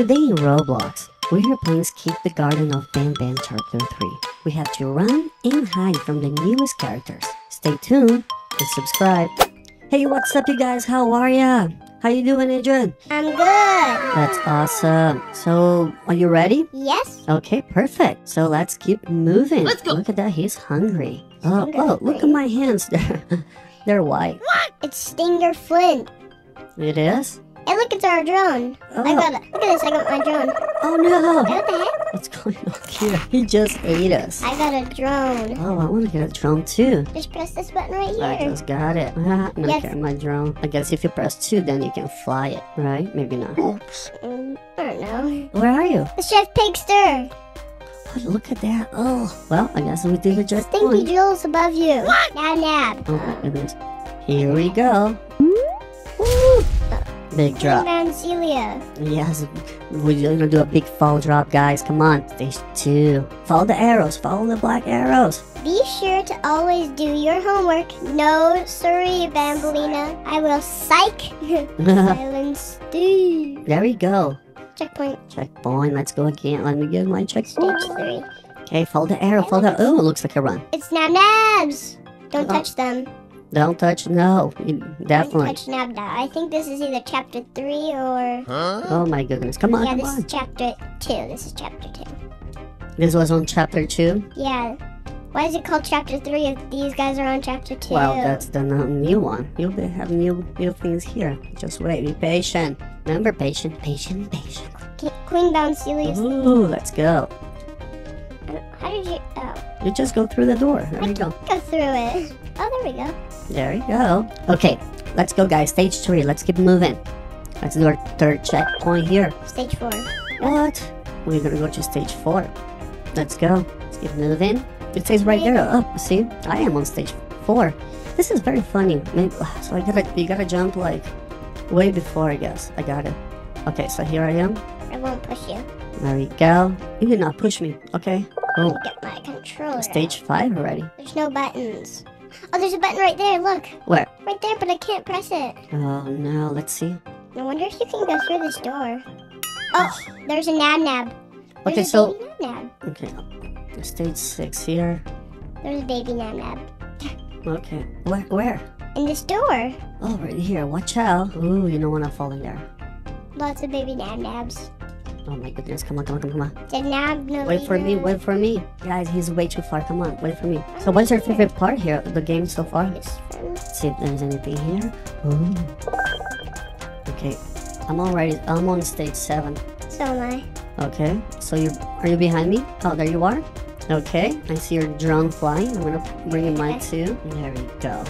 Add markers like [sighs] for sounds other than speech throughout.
Today in Roblox, we are playing Keep the Garten of Banban Chapter 3. We have to run and hide from the newest characters. Stay tuned and subscribe. Hey, what's up you guys? How are ya? How you doing, Adrian? I'm good. That's awesome. So, are you ready? Yes. Okay, perfect. So let's keep moving. Let's go. Look at that, he's hungry. Oh, Stinger oh, look at my hands. They're, [laughs] they're white. It's Stinger Flynn. It is? Hey, look, it's our drone. Oh, I got it. Look at this. I got my drone. oh no. Hey, what the heck? What's going on here? He just ate us. I got a drone. Oh, I want to get a drone too. Just press this button right here. I just got it. [laughs] Ah, no, Yes. my drone. I guess if you press two, then you can fly it, right? Maybe not. Mm, I don't know. Where are you? The Chef Pigster. Oh, look at that. Oh, well, I guess we did it just Stinky. Jules above you. Nab nab. Oh my goodness. Here we go. Woo! Big drop. Yes, we're gonna do a big fall drop, guys. Come on, stage two. Follow the arrows. Follow the black arrows. Be sure to always do your homework. No, sorry, Banbaleena. I will psych. [laughs] Silence Steve. there we go. Checkpoint Checkpoint. Let's go again. Let me get my checkpoint. stage three. Okay, follow the arrow. Follow the. Oh, it looks like a run. It's Nab Nabs. Don't Oh. touch them. Don't touch. No, you- Don't touch Nab Nab. I think this is either chapter three or Huh? Oh my goodness. Come on, yeah, come this on. is chapter two. This is chapter two. This was on chapter two. Yeah. Why is it called chapter three if these guys are on chapter two? Well, that's the new one. You'll be, have new new things here. Just wait. Be patient. Remember, patient, patient, patient. Ki- Queen Bouncelia. Ooh, let's go. How did you? Oh, You just go through the door. There you go. go through it. Oh, there we go. There we go. Okay, let's go, guys. Stage three. Let's keep moving. Let's do our third checkpoint here. Stage four. What? We're gonna go to stage four. Let's go. Let's keep moving. It says right there. Oh, see, I am on stage four. This is very funny. Maybe, ah, so I gotta, you gotta jump like way before, I guess. I got it. Okay, so here I am. I won't push you. There we go. You did not push me. Okay. Boom. Oh. Get my controller. Stage five already. There's no buttons. Oh, there's a button right there. Look. Where? Right there, but I can't press it. Oh no. Let's see. I wonder if you can go through this door. Oh, there's a nab nab. There's Okay, so nab nab. okay. Stage six here. There's a baby nab nab. Okay. Where? Where? In this door, Oh, right here. Watch out. Ooh, you don't want to fall in there. lots of baby nab nabs. Oh my goodness. Come on, come on, come on. Wait for me. Wait for me. Guys, he's way too far. Come on. Wait for me. So, what's your favorite part here of the game so far? Let's see if there's anything here. Ooh. Okay. I'm already. I'm on stage seven. So am I. Okay. So you are you behind me? Oh, there you are. Okay. I see your drone flying. I'm gonna bring in mine too. There we go.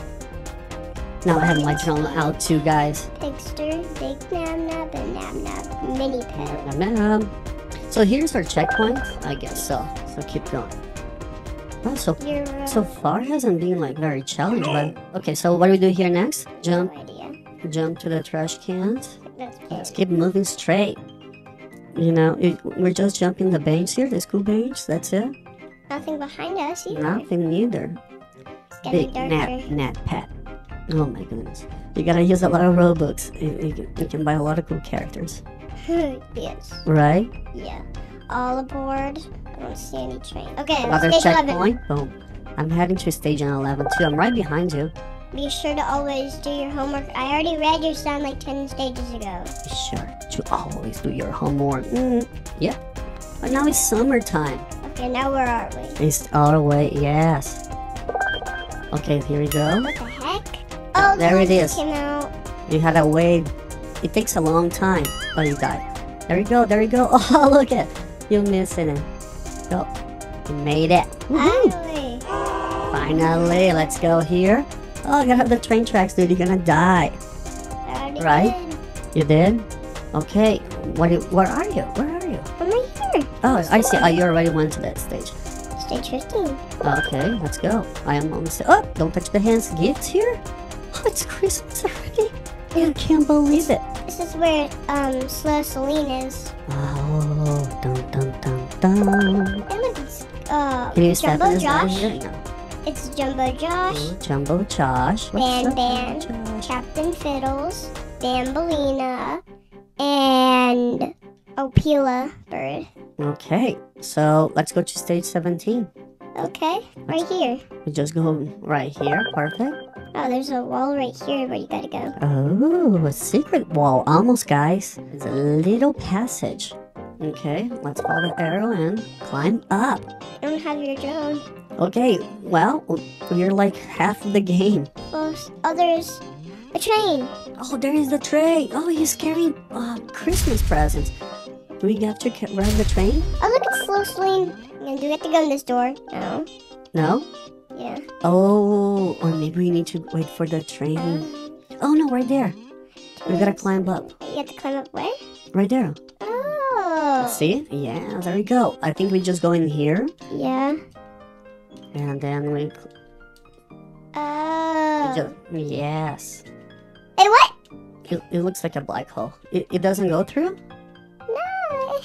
Now I have my drone out too, guys. Pigster, big nab nab, and nab nab mini pet. Ma'am. So here's our checkpoint. I guess so. So keep going. Well, so You're so far hasn't been like very challenging, but okay. So what do we do here next? Jump, no idea. jump to the trash cans. Let's it. keep moving straight. You know, it, we're just jumping the bench here, the school bench. That's it. Nothing behind us either. Nothing neither. Big darker. nap, nap pet. Oh my goodness. You gotta use a lot of Robux. You, you, can, you can buy a lot of cool characters, [laughs] yes. right? Yeah. All aboard. I don't see any train. Okay, Another stage 11. checkpoint. Boom. I'm heading to stage 11 too. I'm right behind you. Be sure to always do your homework. I already read your sound like 10 stages ago. Be sure to always do your homework. Mm, yeah. But now it's summertime. Okay, now where are we? It's our way, yes. Okay, here we go. Heck? Oh, There it is. You had to wait. It takes a long time. Oh, you died. There you go. There you go. [laughs] Oh, look at you missing it. Go. You made it. Finally. Finally, let's go here. Oh, I gotta have the train tracks, dude. You're gonna die. Right? did. You did? Okay. What? Where are you? Where are you? I'm right here. Oh, I see. Oh, you already went to that stage. Stage 15. Okay, let's go. I am on the Oh, don't touch the hands. Gifts here? It's Christmas already. I can't believe it. This is where um Slow Seline is. Oh, dun dun dun dun. And it's uh Can you Jumbo in this down Josh. No. It's Jumbo Josh, Ooh, Jumbo Josh. What's Ban Ban. Josh? Captain Fiddles, Banbaleena, and Opila bird. Okay, so let's go to stage 17. Okay, right here. We just go right here. Perfect. Oh, there's a wall right here where you gotta go. Oh, a secret wall. Almost, guys. It's a little passage. Okay, let's follow the arrow and climb up. I don't have your drone. Okay, well, we're like half of the game. Well, oh, there's a train. Oh, there is the train. Oh, he's carrying uh, Christmas presents. Do we have to ride the train? Oh, look, it's slow swing. And do we have to go in this door? No. No? Yeah. Oh, or maybe we need to wait for the train. Um, oh, no, right there. We gotta climb up. You have to climb up where? Right there. Oh. See? Yeah, there we go. I think we just go in here Yeah. and then we. Oh. Just, yes. Hey, what? It, it looks like a black hole. It, it doesn't go through? No.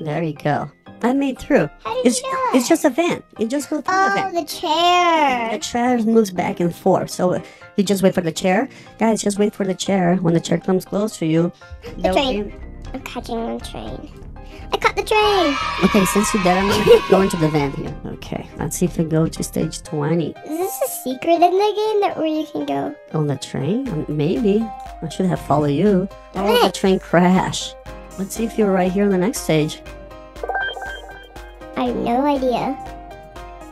There you go. I made through. How did It's, you do it's just a vent. You just go through the Oh, the chair. The chair moves back and forth. So you just wait for the chair. Guys, just wait for the chair. When the chair comes close to you. the train. I'm catching the train. I caught the train. Okay, since you did, I'm going [laughs] to go into the vent here. Okay, let's see if we go to stage 20. Is this a secret in the game that where you can go? On the train? Um, maybe. I should have followed you. Oh, the train crash. Let's see if you're right here on the next stage. I have no idea.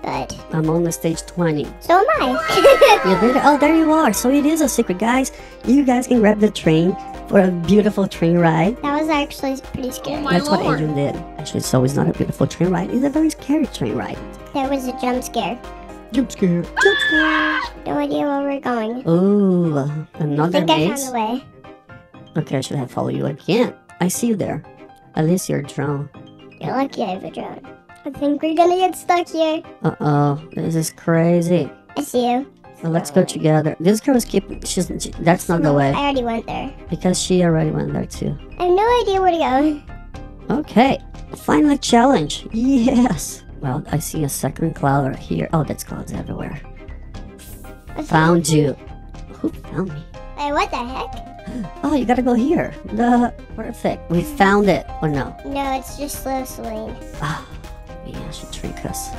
But I'm on the stage 20. so am I. [laughs] Yeah, there, oh, there you are. So it is a secret, guys. You guys can grab the train for a beautiful train ride. that was actually pretty scary. my That's what lord. Adrian did. Actually, so it's not a beautiful train ride. It's a very scary train ride. There was a jump scare. Jump scare. Jump scare. [gasps] No idea where we're going. Ooh, I another think I found maze. the way. Okay, I should have followed you again. I see you there. At least you're a drone. You're lucky I have a drone. I think we're gonna get stuck here. Uh oh, this is crazy. I see you. So let's go together. This girl is keep. She's. She, that's not the way. I already went there. because she already went there too. I have no idea where to go. Okay, final challenge. Yes. Well, I see a second cloud right here. Oh, that's clouds everywhere. Found you. Who found me? Wait, what the heck? [gasps] Oh, you gotta go here. The perfect. We found it. Or no? No, it's just slow swing. Ah, yeah, she trick us.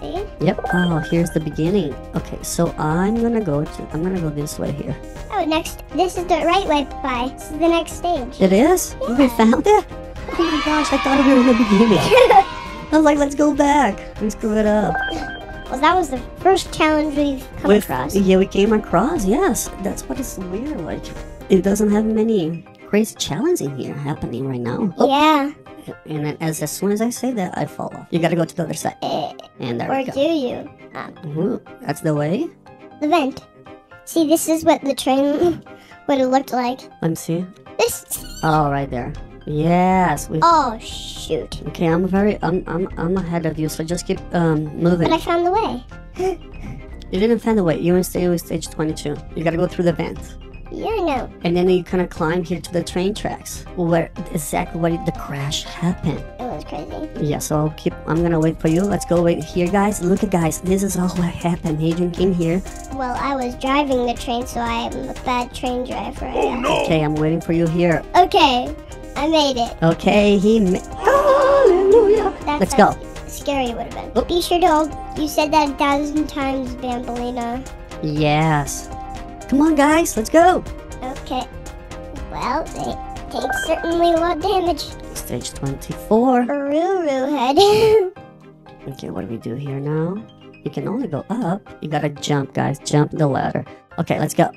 See? Yep. Oh, here's the beginning. Okay, so I'm gonna go to. I'm gonna go this way here. Oh, next. This is the right way, Bye. This is the next stage. It is. We found it. Oh my gosh! I thought we were in the beginning. [laughs] I was like, let's go back. We screw it up. Well, that was the first challenge we've come With- across. Yeah, we came across. Yes, that's what is weird. Like, it doesn't have many crazy challenges in here happening right now. Oh, Yeah. And then as, as soon as I say that, I fall off. You gotta go to the other side. And there or we go. do you? Ooh, that's the way. The vent. See, this is what the train [laughs] would have looked like. Let me see. This. [laughs] Oh, right there. Yes. We, Oh shoot! okay, I'm very. I'm, I'm. I'm ahead of you. So just keep um moving. But I found the way. [laughs] You didn't find the way. You were staying with stage 22. You gotta go through the vent. Yeah, no. And then you kind of climb here to the train tracks, where exactly where the crash happened. Oh, it was crazy. Yeah, so I'll keep. I'm gonna wait for you. Let's go wait here, guys. Look at guys. This is all what happened. Adrian came here. Well, I was driving the train, so I am a bad train driver. Oh no! Okay, I'm waiting for you here. Okay, I made it. Okay, he. Ma- Hallelujah. That's Let's go. Scary it would have been. Oh. Be sure to. All, you said that a thousand times, Banbaleena. Yes. Come on, guys. Let's go. Okay. Well, they take certainly a lot of damage. Stage 24. Ruru head. [laughs] Okay, what do we do here now? You can only go up. You gotta jump, guys. Jump the ladder. Okay, let's go.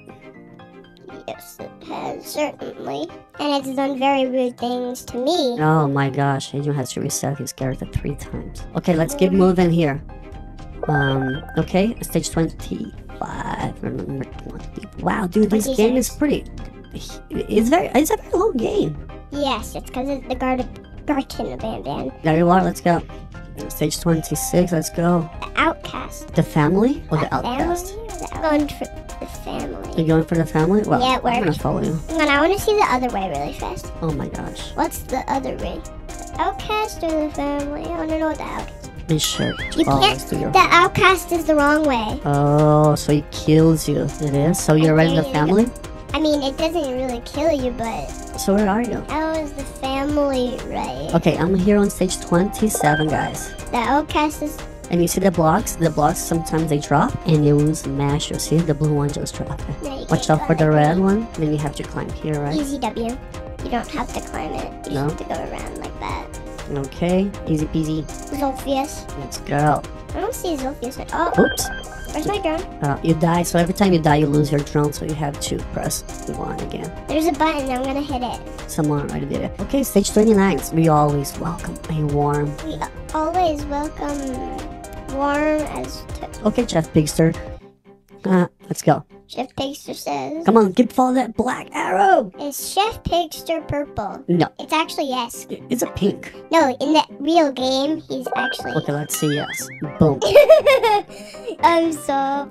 yes, it has certainly, and it's done very rude things to me. Oh my gosh, Adrian has to reset his character three times. Okay, let's keep moving here. Um, okay, stage 25. Remember 20. Wow, dude, this game is pretty. It's very. It's a very long game. Yes, it's because of the guard Garten Band Band. There you are. Let's go. Stage 26. Let's go. The Outcast. The family or the Family? outcast? I'm going for the family. You're going for the family? Well, Yeah, it I'm gonna follow you. Hang on, I want to see the other way really fast. Oh my gosh. What's the other way? The Outcast or the family? I want to know what the Outcast. Be sure You can't. The Outcast is the wrong way. Oh, so he kills you. It is. So you're right in the family. I mean, it doesn't really kill you, but So where are you? I was the family right? Okay, I'm here on stage 27, guys. The outcast is And you see the blocks? The blocks sometimes they drop and you will smash. You see the blue one just dropped. no, Watch out for the red one. Then you have to climb here, right? Easy W. You don't have to climb it. You No? have to go around like that. Okay, easy peasy. Zolphius. Let's go. I don't see Zolphius. Oh, Oops. where's my drone? Uh, you die, so every time you die, you lose your drone, so you have to press one again. There's a button. I'm gonna hit it. Someone already did it. Okay, stage 29. We always welcome a warm. We always welcome warm as Okay, Chef Pigster. Uh, let's go. Chef Pigster says. Come on, give follow that black arrow. Is Chef Pigster purple? No, It's actually yes. it's a pink. No, in the real game, he's actually. Okay, let's see. Yes. Boom. [laughs] I'm so.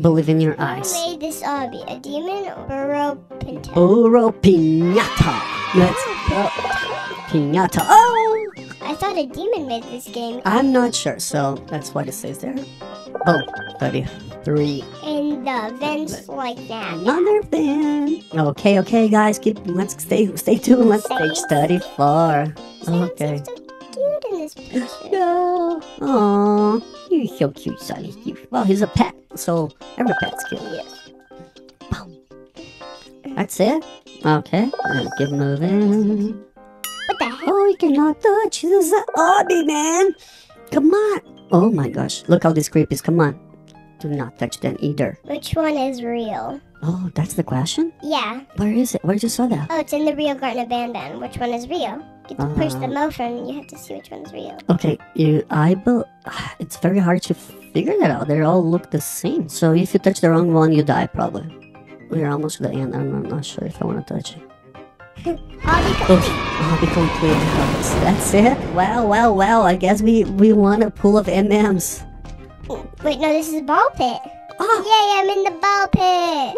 Believe in your Who eyes. made this uh, obby? A demon or Burrow Pinto? Oro Pinata. Let's go. Pinata. Oh! I thought a demon made this game. I'm not sure, so that's what it says there. Boom. 33. And the vents like that. Another fan. Okay, okay, guys, keep let's stay stay tuned. Let's stage 34. Okay. So cute in this picture. Go. Aww. You're so cute, Sonny. You- Well, he's a pet, so every pet's cute. Yes. That's it? Okay. Let's keep moving. What the heck? You cannot touch. This is an obby, man. Come on. Oh my gosh. Look how this creep is. Come on. Do not touch them either. Which one is real? Oh, that's the question? Yeah. Where is it? Where did you saw that? Oh, it's in the Rio Garden Bandan. Which one is real? You have to push the Uh. motion and you have to see which one's real. Okay, you, I bel [sighs] It's very hard to figure that out. They all look the same. So if you touch the wrong one, you die probably. We're almost to the end. I'm not, not sure if I want to touch it. Obby Oof, I'll be complete. That's it. Well, well, well. I guess we we want a pool of MMs. Wait, no, this is a ball pit. Oh, Yay, I'm in the ball pit.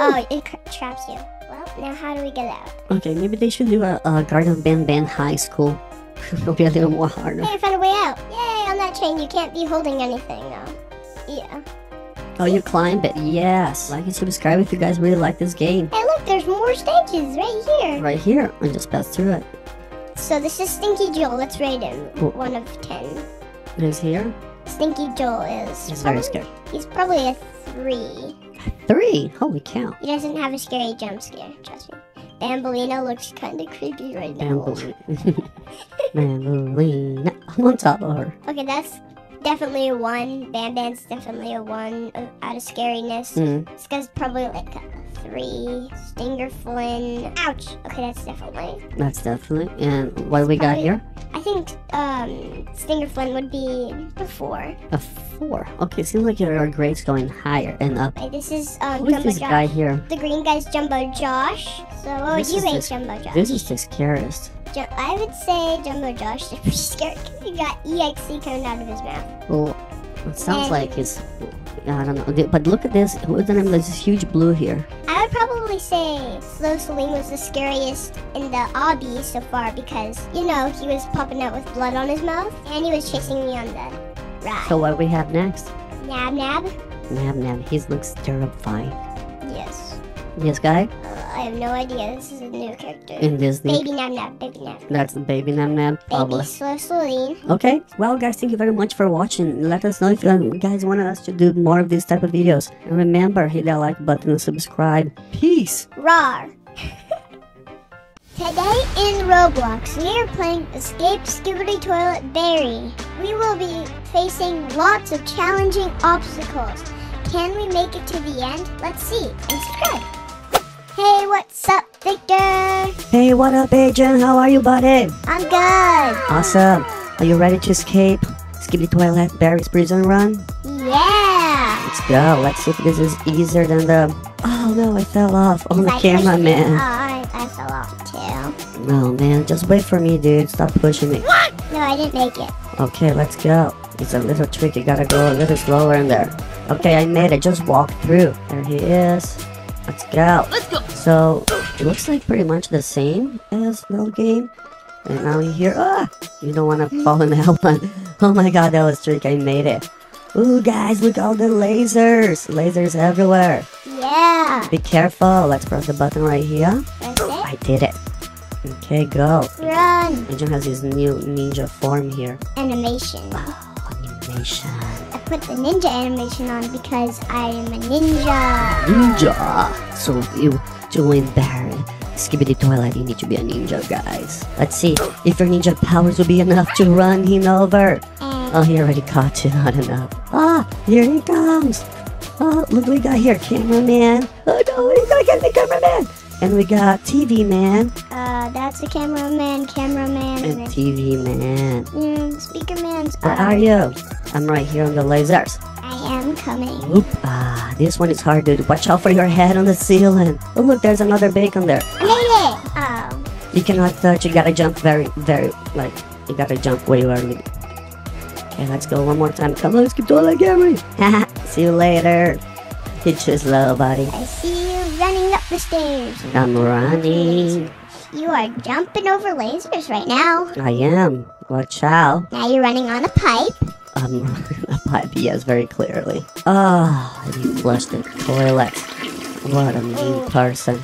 Oh, it traps you. Well, now how do we get out? okay. Maybe they should do a, a Garden Band Band High School. [laughs] It'll be a little more harder. Hey, I found a way out. Yay, on that train, you can't be holding anything, though. Yeah. Oh, you climbed it. Yes. Like and subscribe if you guys really like this game. Hey, look, there's more stages right here. Right here. I just passed through it. So this is Stinky Joel. Let's rate him. Oh. One of ten. Is here. Stinky Joel is. He's very probably- scared. He's probably a three. Three. Holy cow. He doesn't have a scary jump scare, trust me. Banbaleena looks kind of creepy right now. Bamboozle. [laughs] Bamboozle. I'm on top of her. Okay, that's definitely a one. Bam Bam's definitely a one uh, out of scariness. Mm. This guy's probably like a three. Stinger Flynn. Ouch. Okay, that's definitely. That's definitely. And what do we got here? I think um, Stinger Flynn would be a four. A four. Okay, seems like your grade's going higher and up. Wait, this is um, Who is Jumbo this Josh. guy here? The green guy's Jumbo Josh. So what would you rate Jumbo Josh? This is the scariest. I would say Jumbo Josh [laughs] is pretty scared because he got EXE coming out of his mouth. Well, it sounds And- like it's. I don't know. But look at this. Who is the name? There's this huge blue here. I would probably say Slow Seline was the scariest in the obby so far because, you know, he was popping out with blood on his mouth and he was chasing me on the ride. So what do we have next? Nab Nab? Nab Nab. He looks terrifying. Yes. This guy Uh, I have no idea. This is a new character. in Disney. Baby Nam Nam. Baby Nam. That's the baby Nam Nam. Baby. Slow Okay. Well, guys, thank you very much for watching. Let us know if you guys want us to do more of these type of videos. And remember, hit that like button and subscribe. Peace. Rar. [laughs] Today in Roblox, we are playing Escape Skibidi Toilet Barry. We will be facing lots of challenging obstacles. Can we make it to the end? Let's see. And subscribe. Hey, what's up, Victor? Hey, what up, Agent? How are you, buddy? I'm good. Awesome. Are you ready to escape? Skip the Twilight Barry's prison run? Yeah. Let's go. Let's see if this is easier than the. Oh no, I fell off on the I camera, man. Oh, I, I fell off too. No, man, just wait for me, dude. Stop pushing me. What? No, I didn't make it. Okay, let's go. It's a little tricky. Gotta go a little slower in there. Okay, I made it. Just walk through. There he is. Let's go. Let's go. So it looks like pretty much the same as the old game. And now you hear, ah, you don't want to fall in that [laughs] one. Oh my god, that was trick. I made it. Ooh, guys, look all the lasers. Lasers everywhere. Yeah. Be careful. Let's press the button right here. I did it. Okay, go. Run. Ninja has his new ninja form here. Animation. Animation. I put the ninja animation on because I am a ninja. Ninja. So you to win Barry. Skibidi Toilet, you need to be a ninja, guys. Let's see if your ninja powers will be enough to run him over. And Oh, he already caught you, [laughs] not enough. Ah, here he comes. Oh, look what we got here, cameraman. Oh no, we gotta get the cameraman. And we got TV man uh, that's the cameraman, cameraman, and and TV man. mm, speaker man. Where are you? I'm right here on the lasers. I am coming. Oop, ah, this one is hard, dude. Watch out for your head on the ceiling. Oh, look, there's another bacon there. I made it. Oh, You cannot touch, you gotta jump very, very, like, you gotta jump way early. Okay, let's go one more time. Come on, let's keep doing like Gary. [laughs] See you later. Hit you slow, buddy. I see you running up the stairs. I'm running. You are jumping over lasers right now. I am. Watch out. Now you're running on a pipe. I'm running on a pipe, yes, very clearly. Ah, you flushed the toilet. What a mean person.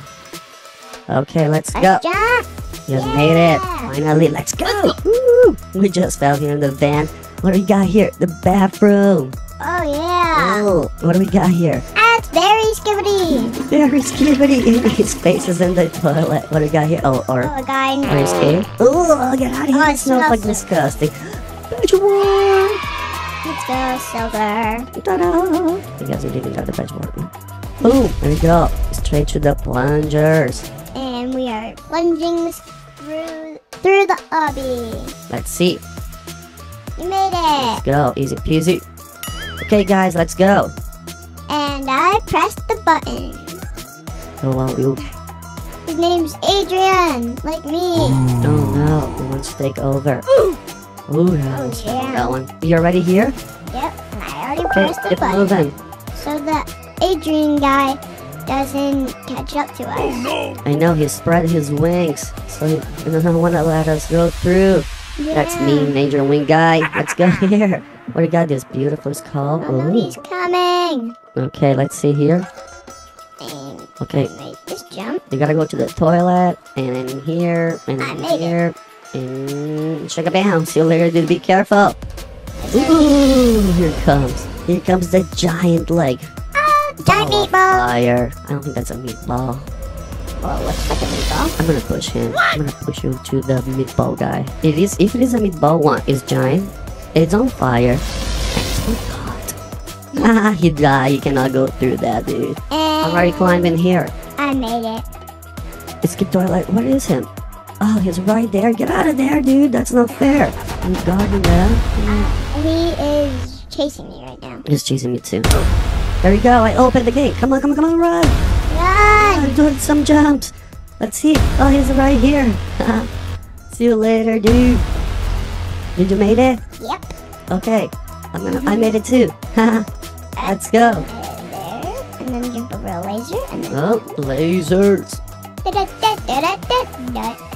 Okay, let's go. Let's jump. You made it. Finally, let's go. Woo! We just fell here in the van. What do we got here? The bathroom. Oh yeah. Oh, what do we got here? Very skibidi. Very skibidi. His face is in the toilet. What do we got here? Oh, or Oh, a guy in are you? Oh, get out of here. Oh, it smells like disgusting. What? Let's go, Silver. Ta-da! You guys didn't got the bench working. Boom! There we go. Straight to the plungers. And we are plunging through through the obby. Let's see. You made it. Let's go. Easy peasy. Okay, guys, let's go. And I pressed the button. Oh, well, you. His name's Adrian, like me. Oh no, he wants to take over. Ooh, that Oh, was yeah. that one. You already here? Yep, and I already Okay, pressed the keep button. moving. So the Adrian guy doesn't catch up to us. Oh no! I know he spread his wings, so he doesn't [laughs] want to let us go through. That's me, Major Wing Guy. Let's go [laughs] here. What do you got? This beautiful skull. Oh no, he's coming. Okay, let's see here. And Okay, make this jump. you gotta go to the toilet, and in here, and in made it. here, and check a bounce. See you later, dude. Be careful. Ooh, here it comes. Here comes the giant leg. Oh, giant Ball meatball. Fire. I don't think that's a meatball. Well, like a meatball. I'm gonna push him. I'm gonna push you to the meatball guy. It is if it is a meatball one, it's giant. It's on fire. Ah, he died. You cannot go through that, dude. I'm already climbing here. I made it. It's Skip Toilet. What is him? Oh, he's right there. Get out of there, dude. That's not fair. You guarding that? He is chasing me right now. He's chasing me too. There we go. I opened the gate. Come on, come on, come on, run. Run! I'm doing some jumps. Let's see. Oh, he's right here. [laughs] see you later, dude. Did you made it? Yep. Okay. I'm gonna. I made it too. [laughs] Let's go. And there. And then jump over a laser. And then. Oh, lasers.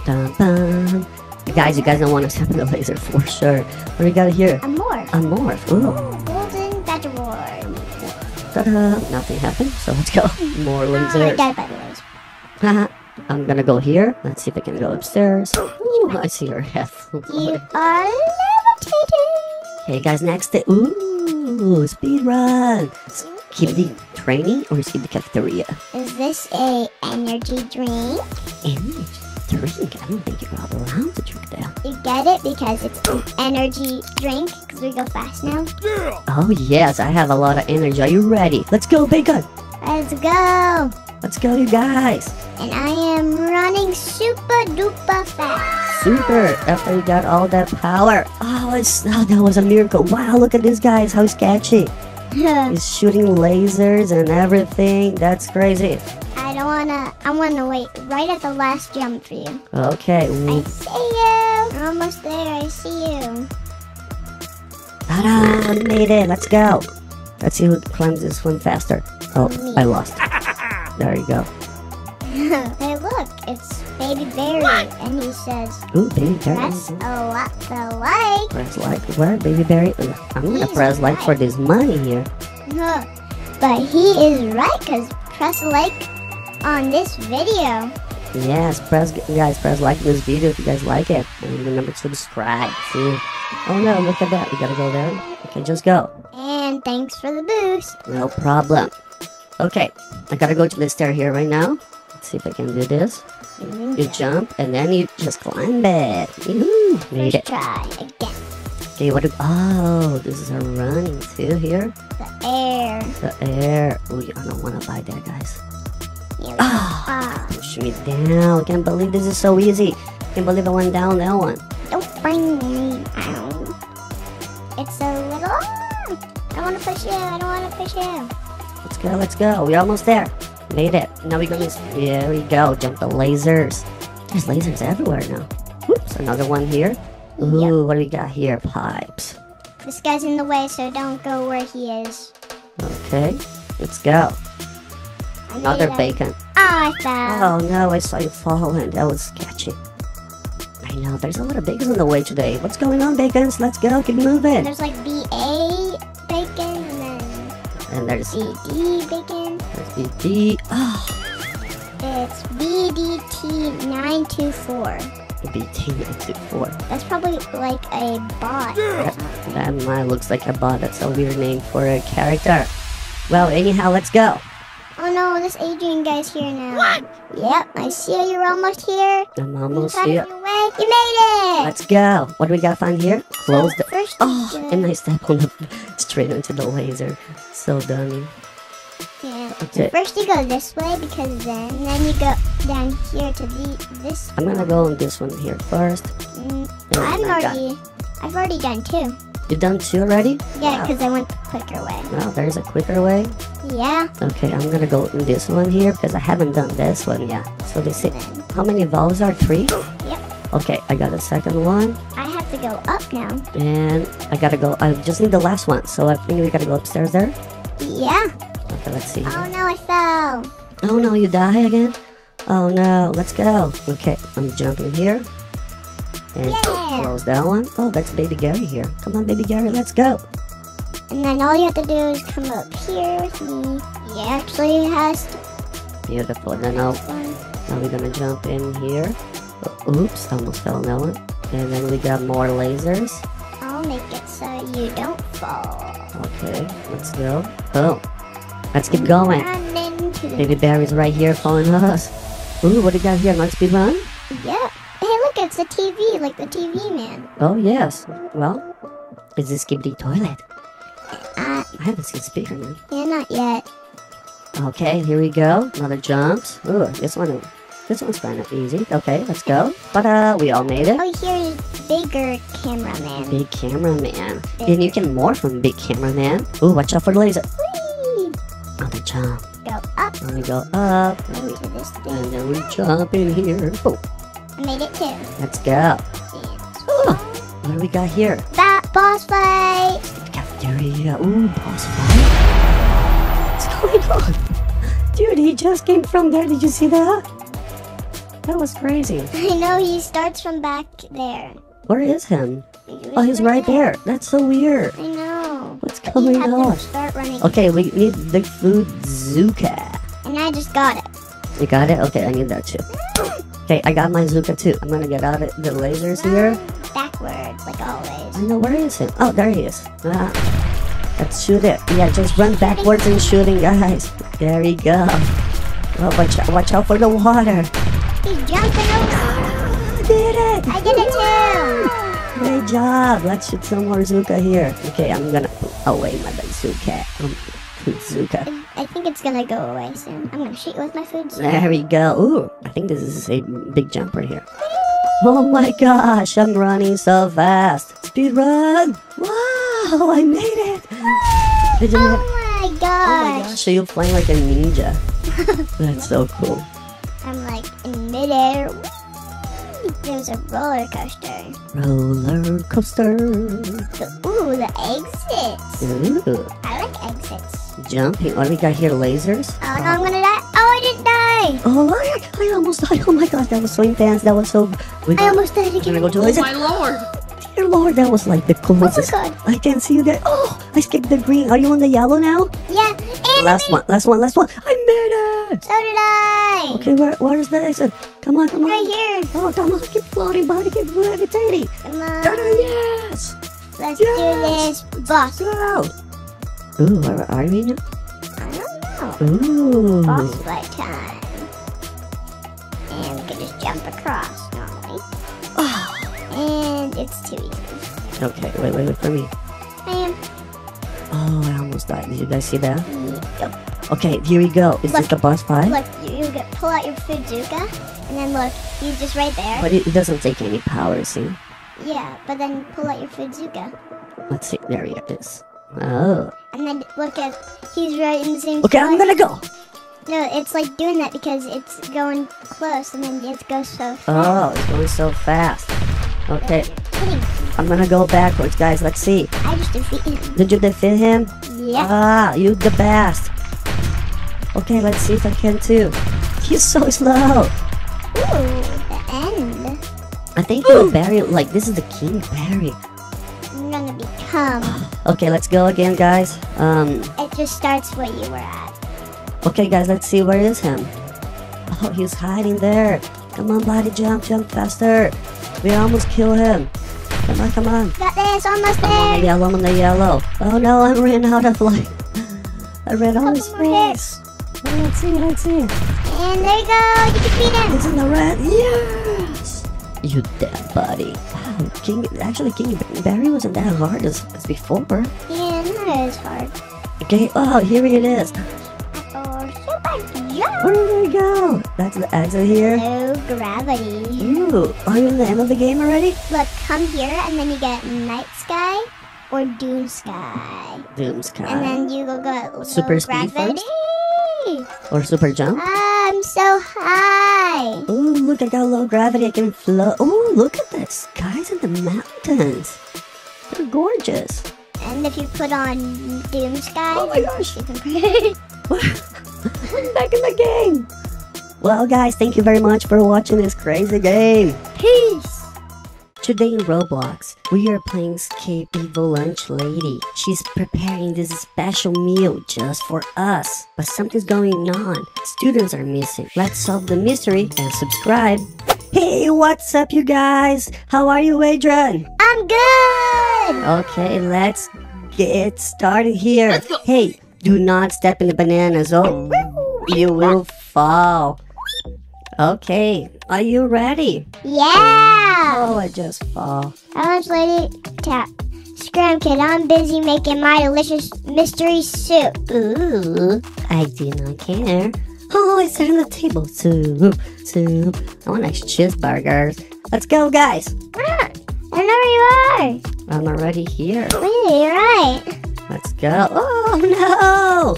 Dun, dun. You guys, you guys don't want to step in the laser for sure. What do we got here? A morph. A morph. Ooh. Golden Badger. Ta-da. Nothing happened. So let's go. [laughs] More ah, I lasers. died by the laser. Haha. I'm gonna go here. Let's see if I can go upstairs. Ooh, I see your head. You are levitating. Okay, guys, next. Day. Ooh, speed run. Keep the training or keep the cafeteria? Is this a energy drink? Energy drink. I don't think you're allowed to drink that. You get it because it's an energy drink because we go fast now. Oh yes, I have a lot of energy. Are you ready? Let's go, Bacon. Let's go. Let's go, you guys. And I am running super duper fast. Super. After he got all that power. Oh, it's oh, that was a miracle. Wow, look at this guys. How sketchy. He's shooting lasers and everything. That's crazy. I don't wanna. I wanna wait right at the last jump for you. Okay. I see you. We're almost there. I see you. Ta-da! Made it. Let's go. Let's see who climbs this one faster. Oh, I lost. There you go. [laughs] hey, look, it's Baby Barry, and he says, Ooh, baby Barry. "Press a lot the like." Press like. Where, baby Barry? Ugh, I'm gonna He's press like for this money here. No, But he is right, cause press like on this video. Yes, press guys, press like this video if you guys like it, and remember to subscribe. See? Oh no, look at that. We gotta go there. Okay, just go. And thanks for the boost. No problem. Okay, I gotta go to the stair here right now. Let's see if I can do this. You jump and then you just climb it. Yoo-hoo, Made it. try again. Okay, what? Do, oh, this is a running too here. The air. The air. Oh, I don't want to buy that, guys. We go. Ah, push me down. I Can't believe this is so easy. I Can't believe I went down that one. don't bring me down. It's a little. I don't want to push you. I don't want to push you. Let's go, let's go. We're almost there. Made it. Now we gonna. There we go. Jump the lasers. There's lasers everywhere now. Whoops, another one here. Ooh, what do we got here? Pipes. This guy's in the way, so don't go where he is. Okay, let's go. Another bacon. Ah, I fell. Oh no, I saw you falling. That was sketchy. I know, there's a lot of bacons on the way today. What's going on, bacons? Let's go, keep moving. There's like BA bacon and then And there's, BD bacon. there's BD. Oh, ah. It's BDT924. BT924. That's probably like a bot. That, that looks like a bot. That's a weird name for a character. Well, anyhow, let's go. Oh no, this Adrian guy's here now. What? Yep, I see you. You're almost here. I'm almost got here. it. You made it. Let's go. What do we gotta find here? Close the. First, Oh, you and I step on the [laughs] straight into the laser. So dummy. yeah. Okay. First you go this way because then, then you go down here to the this. I'm gonna go on this one here first. Mm, Oh I'm my God. already. I've already done two. You've done two already? Yeah, Wow. because I went the quicker way. Well, there's a quicker way. Yeah. Okay, I'm gonna go in this one here because I haven't done this one yet. So they say, how many valves are three? yep. Okay, I got a second one, I have to go up now. and I gotta go. I just need the last one, so I think we gotta go upstairs there. Yeah. Okay, let's see. Oh no, I fell. Oh no, you die again? Oh no, let's go. Okay, I'm jumping here. And Yeah. close that one. Oh, that's baby Gary here. Come on, baby Gary, let's go. And then all you have to do is come up here with me. He actually has to. Beautiful. Then I'll, now we're gonna jump in here. Oh, oops, almost fell on that one. And then we got more lasers. I'll make it so you don't fall. Okay, let's go. Oh, let's keep going. Run into the. Baby Barry's right here following us. Ooh, what do you got here? Night speed run? Yeah. Hey, look, it's the TV, like the TV man. Oh, yes. Well, is this Skibidi toilet? Uh, I haven't seen speaker, man. yeah, not yet. Okay, here we go. Another jumps. Ooh, this one, this one's kind of easy. Okay, let's go. But uh, we all made it. Oh, here's bigger cameraman. Big cameraman. And you can morph from big cameraman. Ooh, watch out for the laser. Whee! Another jump. Go up And we go up. into this thing. And then we jump in here. Oh, I made it too. let's go. And Oh, what do we got here? that boss fight. Cafeteria. Ooh, boss fight. What's going on? Dude, he just came from there. Did you see that? That was crazy. I know he starts from back there. Where is him? He Oh, he's right there. That's so weird. I know. What's But you going on? Okay, we need the food Zuka. And I just got it. You got it? Okay, I need that too. [laughs] Okay, I got my Zuka too. I'm gonna get out of the lasers here. Backwards, like always. I know where is it? Oh, there he is. Ah, let's shoot it. Yeah, just run backwards and shooting, guys. There we go. Oh, watch out, watch out for the water. He's jumping over. I did it! I did it too. Great job. Let's shoot some more Zuka here. Okay, I'm gonna put away my bazooka. Um, Zuka. I think it's gonna go away soon. I'm gonna shoot you with my food. soon. There we go. Ooh, I think this is a big jump right here. Oh my gosh, I'm running so fast. Speed run! Wow, I made it! Did you Oh make- my Oh my gosh. gosh, so you're flying like a ninja. [laughs] That's so cool. I'm like in midair. Whee! There's a roller coaster. Roller coaster. The, ooh, the exits. Ooh, I like exits. jumping. What do we got here? Lasers? Oh no, I'm gonna die. Oh, I didn't die. Oh, I, I almost died. Oh my gosh, that was so intense. That was so. We I almost died we're gonna go to Oh laser. my lord! Dear Lord, that was like the Oh my closest. god. I can see you there. Oh, I skipped the green. Are you on the yellow now? Yeah. And Last one, last one, last one. I made Yes. So did I. Okay, where, where is the exit? Come on, come on. Right here. Oh, come on, keep floating, buddy, keep levitating. Come on. Yes. Let's Yes. do this. Boss. Go. Ooh, where are we now? I don't know. Ooh. Boss fight time. And we can just jump across normally. Oh. [sighs] and it's too easy. Okay, wait, wait, wait for me. Bam. Oh, I almost died. Did you guys see that? Mm, yep. Okay, here we go. Is this the boss fight? Look, you, you get, pull out your Fuzuka, and then look, he's just right there. But it, it doesn't take any power, see? Yeah, but then pull out your Fuzuka. Let's see. There he is. Oh. And then look at, he's right in the same Okay, spot. I'm gonna go. No, it's like doing that because it's going close and then it goes so fast. Oh, it's going so fast. Okay, I'm gonna go backwards, guys. Let's see. I just defeated him. Did you defeat him? Yeah. Ah, you the best. Okay, let's see if I can too. He's so slow. Ooh, the end. I think you're. Like this is the King Barry. I'm gonna become. Okay, let's go again, guys. Um. It just starts where you were at. Okay, guys. Let's see where is him. Oh, he's hiding there. Come on, buddy, jump, jump faster. We almost kill him. Come on, come on. Got this, almost I'm on the yellow, I'm on the yellow. Oh no, I ran out of light. [laughs] I ran out of Couple more hits. space. Oh, Let's see, let's see. And there you go. You defeat him. It's in the red. Yes. You dead, buddy. Wow, King. Actually, King Barry wasn't that hard as, as before. Yeah, not as hard. Okay. Oh, here it is. Oh, super jump. Where did we go? That's the exit here. No gravity. Ooh, are you in the end of the game already? Look, come here, and then you get Night Sky or Doom Sky. Doom Sky. And then you go go Super low speed gravity. Or super jump. I'm so high. Ooh, look, I got low gravity. I can float. Ooh, look at the skies and the mountains. They're gorgeous. And if you put on Doom Sky, Oh my gosh. you can I'm [laughs] [laughs] back in the game. Well, guys, thank you very much for watching this crazy game. Peace. Today in Roblox, we are playing Escape Evil Lunch Lady. She's preparing this special meal just for us. But something's going on. Students are missing. Let's solve the mystery and subscribe. Hey, what's up, you guys? How are you, Adrian? I'm good. Okay, let's get started here. Hey, do not step in the bananas, oh. zone. You will fall. Okay, are you ready? Yeah. Oh, I just fall. Lunch lady, tap. Scram kid, I'm busy making my delicious mystery soup. Ooh, I do not care. Oh, I sit on the table. Soup, soup. I want nice cheeseburgers. Let's go, guys. Ah, I know where you I'm already here. are. Wait, you're right. Let's go. Oh, no.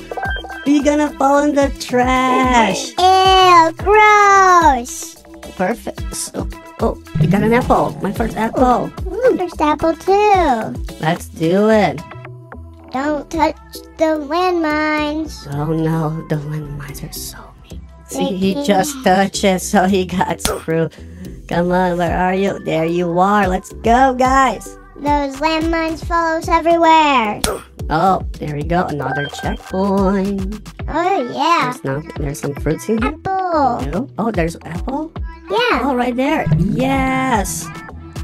You're gonna fall in the trash. Ew, gross. Perfect. So, oh, you got an apple. My first apple. Mm, First apple too. Let's do it. Don't touch the landmines. Oh no, the landmines are so mean. See, he just touched it, so he got screwed. Come on, where are you? There you are. Let's go, guys. Those landmines follow us everywhere. [clears throat] Oh, there we go. Another checkpoint. Oh yeah, There's not. There's some fruits in here. apple. No. Oh, there's apple. Yeah. Oh, right there. Yes.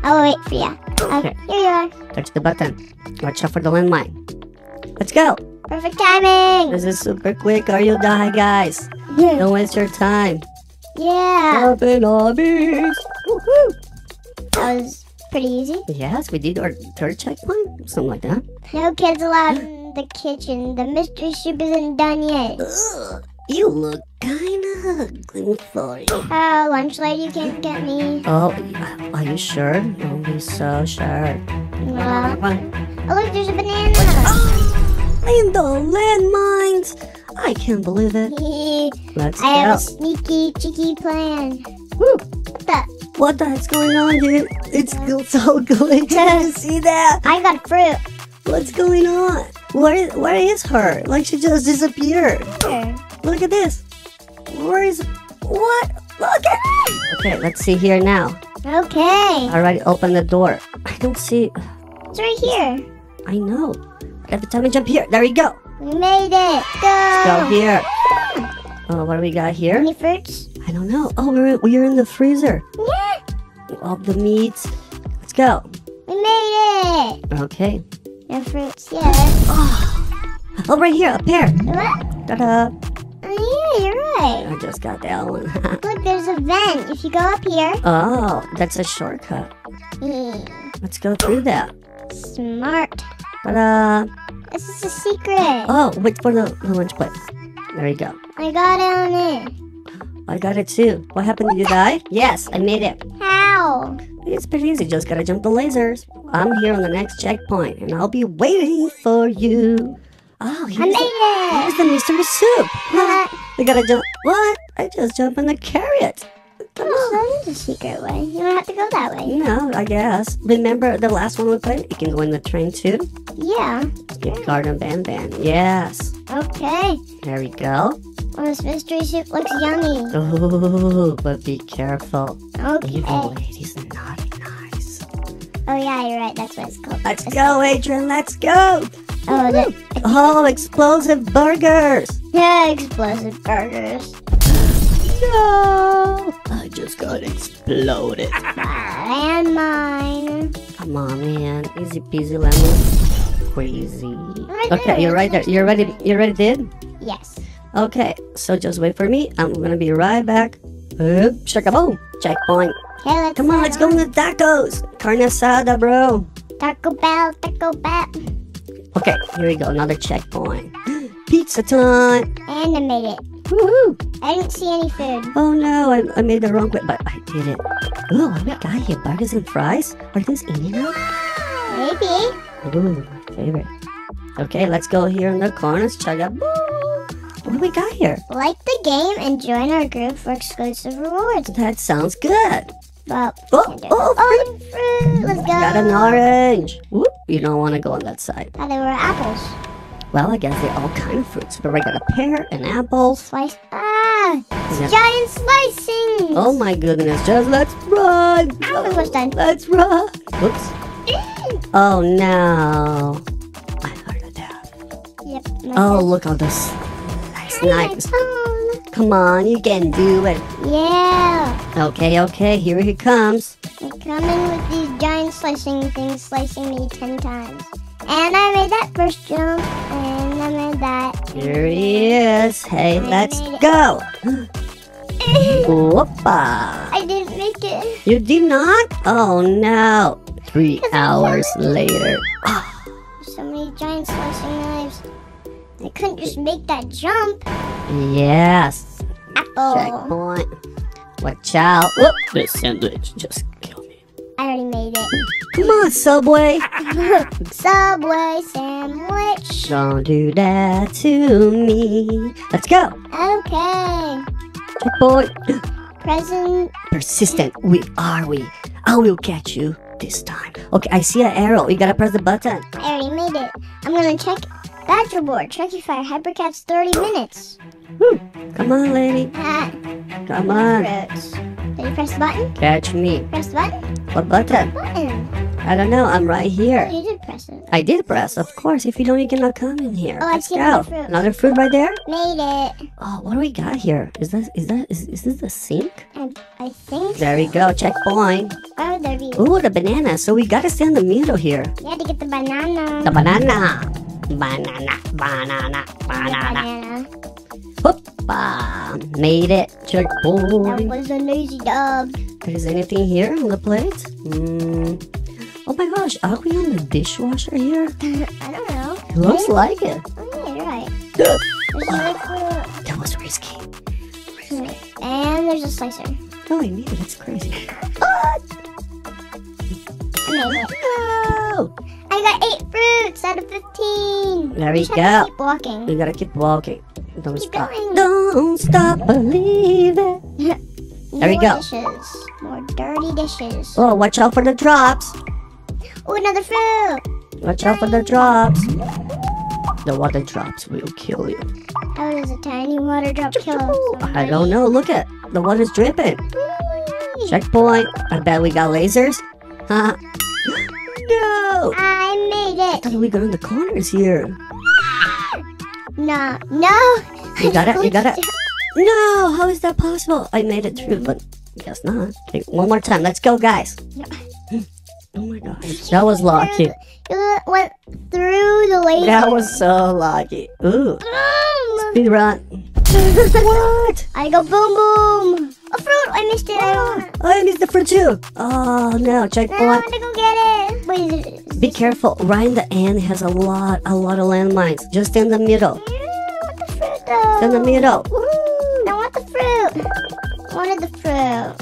I'll wait for you. Okay. Oh, okay, here you are. Touch the button. Watch out for the landmine. Let's go. Perfect timing. This is super quick or you'll die, guys. Yeah. Don't waste your time. Yeah. Open obbies. Woohoo. That was pretty easy. Yes, we did our third checkpoint. Something like that. No kids allowed in the kitchen. The mystery soup isn't done yet. Ugh, you look kinda ugly for you. Oh, lunch lady, you can't get me. Oh, are you sure? Don't be so sure. Well, oh look, there's a banana. [gasps] In the landmines! I can't believe it. [laughs] Let's I have a sneaky, cheeky plan. Woo. What the? What the heck's going on, dude? It's still so [laughs] you see that? I got fruit. What's going on? Where is, where is her? Like she just disappeared. Here. Look at this. Where is... What? Look at Okay, let's see here now. Okay. Alright, open the door. I don't see... It's right here. I know. Every time I jump here, there we go. We made it. Go. Go here. Oh, what do we got here? Any fruits? I don't know. Oh, we're, we're in the freezer. Yeah, All the meats. Let's go. we made it. Okay. No fruits yet. Oh, right here, a pear. What? Ta-da. Oh yeah, you're right. I just got that one. [laughs] Look, there's a vent. If you go up here. oh, that's a shortcut. Let's go through that. Smart. Ta-da. This is a secret. Oh, wait for the, the lunch plate. There you go. I got it on it. I got it too. What happened? Did you die? Yes, I made it. How? It's pretty easy. Just gotta jump the lasers. I'm here on the next checkpoint, and I'll be waiting for you. Oh, I made the, it. here's the mystery soup. What? We gotta jump. What? I just jump in the carrot. Oh, that is a secret way. You don't have to go that way. No, I guess. Remember the last one we played? You can go in the train too. Yeah. Get Garden Ban Ban. Yes. Okay. There we go. Well, this mystery soup looks yummy. Oh, but be careful. Okay. Evil ladies naughty nice. Oh yeah, you're right. That's what it's called. Let's go, Adrian. Let's go. Oh, the Oh, explosive burgers. yeah, explosive burgers. No. I just got exploded. [laughs] And mine. Come on, man. Easy peasy lemon. Crazy. Right Okay, there. you're right there. You're ready. You're ready, did? Yes. Okay, so just wait for me. I'm gonna be right back. Oop, shaka boom. Oh, checkpoint. Okay, let's Come on, let's go to the tacos. Carne asada, bro. Taco Bell, Taco Bell. Okay, here we go. Another checkpoint. [gasps] Pizza time. And I made it. Woohoo. I didn't see any food. Oh no, I, I made the wrong way, but I did it. Ooh, what we got here? Burgers and fries? Are these Indian? Maybe. Ooh, my favorite. Okay, let's go here in the corners. Chug up. What do we got here? Like the game and join our group for exclusive rewards. That sounds good. Well, Oh, oh, oh, fruit. Let's go. Got an orange. Whoop, you don't want to go on that side. Thought they were apples. Well, I guess they're all kind of fruits, but we got a pear and apples. Slice. Ah! Yeah. Giant slicing! Oh my goodness, just let's run. I'm almost done. Let's run. Oops. Oh no. I heard. Yep. Oh, look all this. Nice, nice. Come on, you can do it. Yeah. Okay, okay, here he comes. In with these giant slicing things, slicing me ten times. And I made that first jump, and I made that. Here he is. Hey, I let's go. [laughs] Whoopa. I didn't make it. You did not? Oh no. Three hours later. [sighs] So many giant slicing knives. I couldn't just make that jump. Yes. Apple. Checkpoint. Watch out. Whoop. This sandwich just killed me. I already made it. Come on, Subway. [laughs] Subway sandwich. Don't do that to me. Let's go. Okay. Boy. Present. Persistent. We are we. I will catch you this time. Okay, I see an arrow. You gotta press the button. I already made it. I'm gonna check Badger board. Trekkie Fire Hypercat's 30 minutes. Come on, lady. Ah, Come on. Did you press the button? Catch me. Press the button? What button? Button. I don't know. I'm right Oh, here. you did press it. I did press, of course. If you don't, you cannot come in here. Oh, I Let's go. another fruit. Another fruit right there. Made it. Oh, what do we got here? Is that is that is, is this the sink? I think. There we go. Checkpoint. Why would there be? Ooh, the banana. So we gotta stay in the middle here. You had to get the banana. The banana. Banana. Banana. The Banana. banana. Hoppa. Made it. That Checkpoint. was a lazy dog. Is anything here on the plate? Mm. Oh my gosh, are we on the dishwasher here? [laughs] I don't know. It looks like it. Oh, yeah, you're right. [gasps] There's. That was risky. And there's a slicer. Oh, I made it. That's crazy. [laughs] I made it. No! I got eight fruits out of 15. There we Just have to go. Keep walking. We gotta keep walking. Don't Keep stop. going. Don't stop believing. [laughs] There we More go. Dishes. More dirty dishes. Oh, watch out for the drops. Oh, another fruit. Watch out for the drops. The water drops will kill you. Oh, How does a tiny water drop kill I don't know. Look at the water's dripping. Checkpoint. I bet we got lasers. Huh? [laughs] no! I made I it. thought we got in the corners here. No, no. You got it, you got it. [laughs] No, how is that possible? I made it through, but I guess not. Okay, one more time. Let's go, guys. Oh my gosh, that was lucky. You went through the laser. That was so lucky. Ooh, Boom! speed run. What? I go boom boom. A fruit. I missed it. I Oh, I missed the fruit too. Oh no, check boom. I want checkpoint. to go get it. Wait, is it? Is Be careful. Right in the end has a lot, a lot of landmines. Just in the middle. Yeah, I want the fruit though. In the middle. I want the fruit. I wanted the fruit.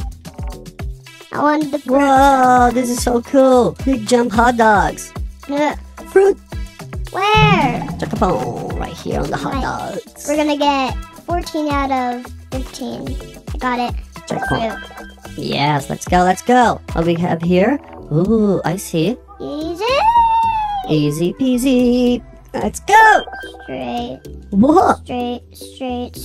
I wanted the fruit. Whoa, this is so cool. Big jump hot dogs. Yeah. Fruit. Where? Chakapon. Right here on the hot Right. dogs. We're gonna get 14 out of 15. I got it. Checkpoint. Yes, let's go, let's go. What we have here? Ooh, I see. Easy. Easy peasy. Let's go. Straight, Whoa. straight, straight.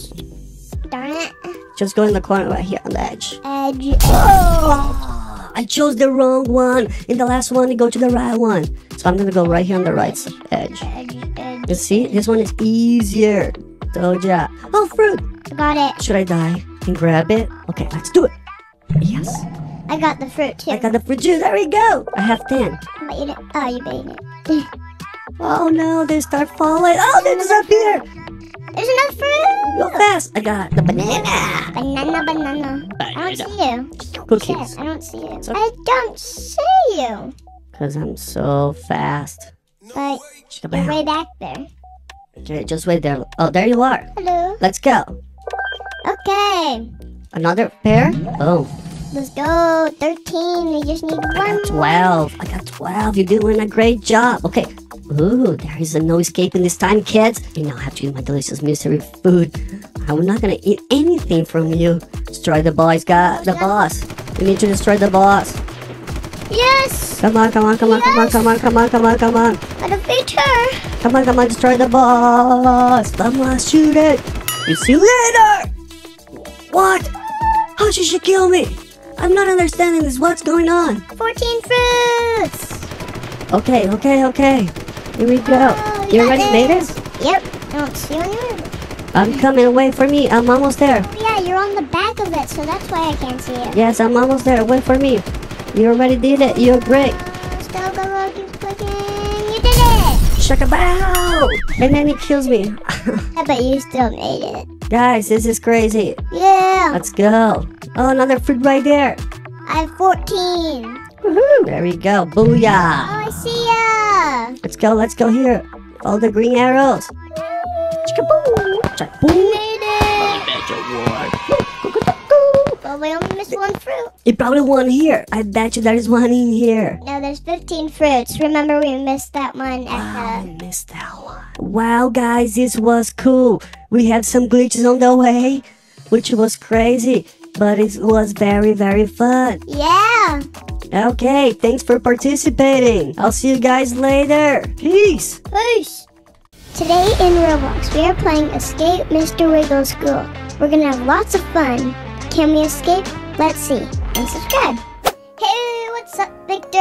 Darn it. Just go in the corner right here on the edge. Edge. Oh, I chose the wrong one. In the last one, you go to the right one. So I'm gonna go right here on the right edge. Edge, edge. You see, this one is easier. Told ya. Oh, fruit. I got it. Should I die and grab it? Okay, let's do it. Yes, I got the fruit too. I got the fruit juice. There we go. I have 10. But you didn't. Oh, you made it. [laughs] Oh no, they start falling. Oh, they disappear. There's enough fruit. Go fast. I got the banana. Banana, banana. I don't see you. Cookies. I don't see you. So- I don't see you. Because I'm so fast. But you're way back there. Okay, just wait there. Oh, there you are. Hello. Let's go. Okay. Another pair? Oh, Let's go. 13. We just need one more. 12. I got 12. You're doing a great job. Okay. Ooh, there is no escaping this time, kids. You now have to eat my delicious mystery food. I'm not gonna eat anything from you. Destroy the boys, got the boss. We need to destroy the boss. Yes. Come on, come on, come on, come on, come on, come on, come on, come on. Got a feature. Come on, come on, destroy the boss. Come on, shoot it. You see you later. What? How did she kill me? I'm not understanding this. What's going on? 14 fruits. Okay, okay, okay. Here we go. Oh, You already made. Yep. I don't see you anywhere. I'm coming. Wait for me. I'm almost there. Oh, yeah, you're on the back of it, so that's why I can't see it. Yes, I'm almost there. Wait for me. You already did it. You're great. Still go, go, clicking. You did it. Shakabow! And then he kills me. [laughs] I bet you still made it. Guys, this is crazy. Yeah. Let's go. Oh, another fruit right there. I have 14. Woohoo! There we go. Booyah! Oh, I see ya. Let's go. Let's go here. All the green arrows. Chakaboom! Chakaboom! Oh, well, we only missed one fruit. It probably won here. I bet you there is one in here. No, there's 15 fruits. Remember, we missed that one at ah, I at missed that one. Wow, guys, this was cool. We had some glitches on the way, which was crazy, but it was very, very fun. Yeah. Okay, thanks for participating. I'll see you guys later. Peace. Peace. Today in Roblox, we are playing Escape Mr. Wiggles School. We're gonna have lots of fun. Can we escape? Let's see. And subscribe. Hey, what's up, Victor?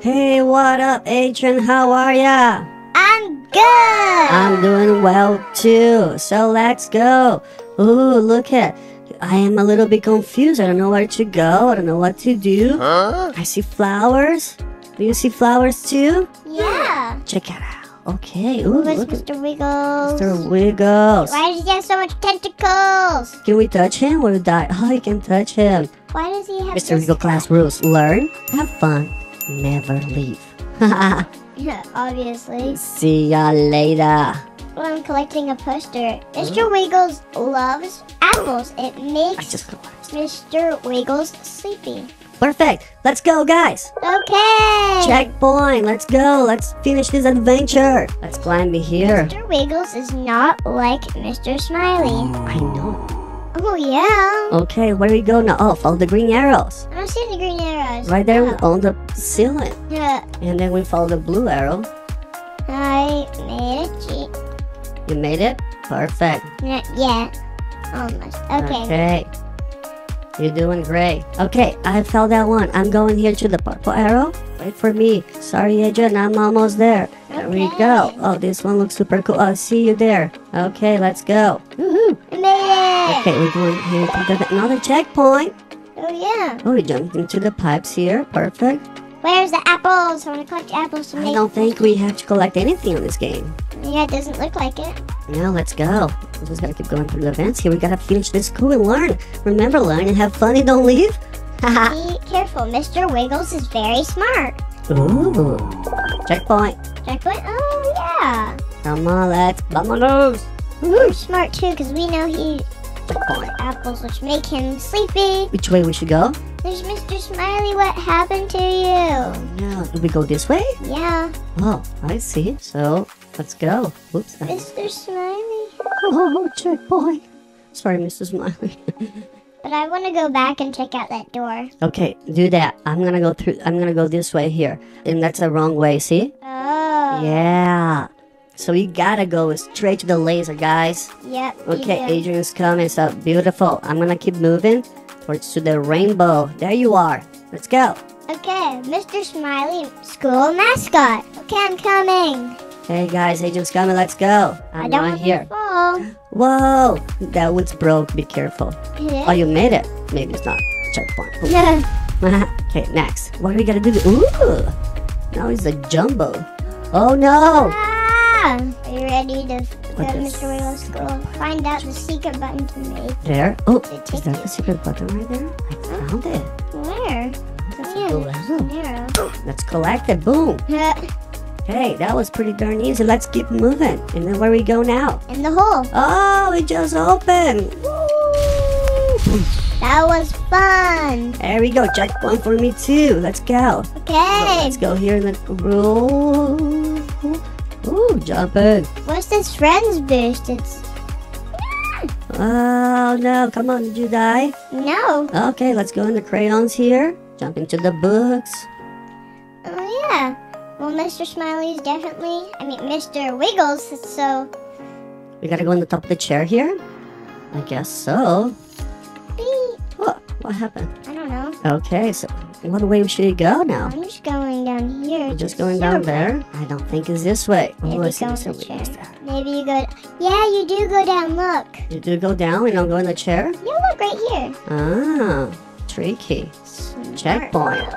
Hey, what up, Adrian? How are ya? I'm good. I'm doing well too. So let's go. Ooh, look at. I am a little bit confused. I don't know where to go. I don't know what to do. Huh? I see flowers. Do you see flowers too? yeah. Check it out. Okay. Ooh, Where's Mr. Wiggles? Mr. Wiggles. Why does he have so much tentacles? Can we touch him or die? [laughs] Oh, you can touch him. Why does he have Mr. this- Wiggle class rules. Learn, have fun, never leave. [laughs] Yeah, obviously. See ya later. Well, I'm collecting a poster. Mr. Wiggles loves apples. It makes. Mr. Wiggles sleepy. Perfect. Let's go, guys. Okay. Checkpoint. Let's go. Let's finish this adventure. Let's climb here. Mr. Wiggles is not like Mr. Smiley. Oh. I know. Oh yeah. Okay, where do we go now? Oh, follow the green arrows. I don't see the green arrows. Right there Oh. on the ceiling. Yeah, And then we follow the blue arrow. I made a cheat. You made it? Perfect. Not yet. Almost. Okay. Okay. You're doing great. Okay, I found that one. I'm going here to the purple arrow. Wait for me. Sorry, Adrian, I'm almost there. There we go. Oh, this one looks super cool. I'll see you there. Okay, let's go. Woohoo. We made it! Okay, we're going here to the, another checkpoint. Oh, yeah. Oh, we jumped into the pipes here. Perfect. Where's the apples? I want to collect apples to I make. don't think we have to collect anything on this game. Yeah, it doesn't look like it. Now let's go. We just gotta keep going through the events here. We gotta finish this school and learn. Remember, learn and have fun and don't leave. [laughs] Be careful. Mr. Wiggles is very smart. Ooh. Checkpoint. Checkpoint? Oh, yeah. Come on, let's vamonos. We're smart too because we know he Checkpoint. apples, which make him sleepy. Which way we should go? There's Mr. Smiley. What happened to you? Oh, No. Do we go this way? Yeah, Oh, I see. So let's go. Whoops. Mr. Smiley. Oh, check boy. Sorry, Mrs. Smiley. But I want to go back and check out that door. okay, do that. I'm gonna go through. I'm gonna go this way here, and that's the wrong way. See? Oh. Yeah. So you gotta go straight to the laser, guys. Yep. Okay. Adrian's coming. So beautiful. I'm gonna keep moving towards to the rainbow. There you are. Let's go. Okay, Mr. Smiley, school mascot. Okay, I'm coming. Hey guys, Adrian's coming. Let's go. I I'm don't right here. Whoa, that wood's broke. Be careful. Oh, you made it. Maybe it's not. Checkpoint. Yeah. [laughs] Okay, next. What are we gonna do? Ooh, now he's a jumbo. Oh no! ah! Are you ready to go to Mr. Wiggles' school? Find out the secret button to make. There. Oh, is that you. the secret button right there? I found it. Where? That's Yeah, cool narrow. Let's collect it. Boom. [laughs] Hey, that was pretty darn easy. Let's keep moving. And then where we go now? In the hole. Oh, it just opened. Woo! That was fun. There we go. Checkpoint for me too. Let's go. Okay. Let's go here in the roll. Ooh, jumping. What's this friends boost? It's Oh no, come on, did you die? no. Okay, let's go in the crayons here. Jump into the books. Oh yeah. Well, Mr. Smiley's definitely. I mean, Mr. Wiggles. So. We gotta go on the top of the chair here? I guess so. beep. What? What happened? I don't know. Okay, so what way should we go now? I'm just going down here. Just going down there? I don't think it's this way. Maybe Oh, go chair. Maybe you go. Yeah, you do go down. Look. You do go down, we don't go in the chair? Yeah, look right here. Ah, tricky. Smart. Checkpoint.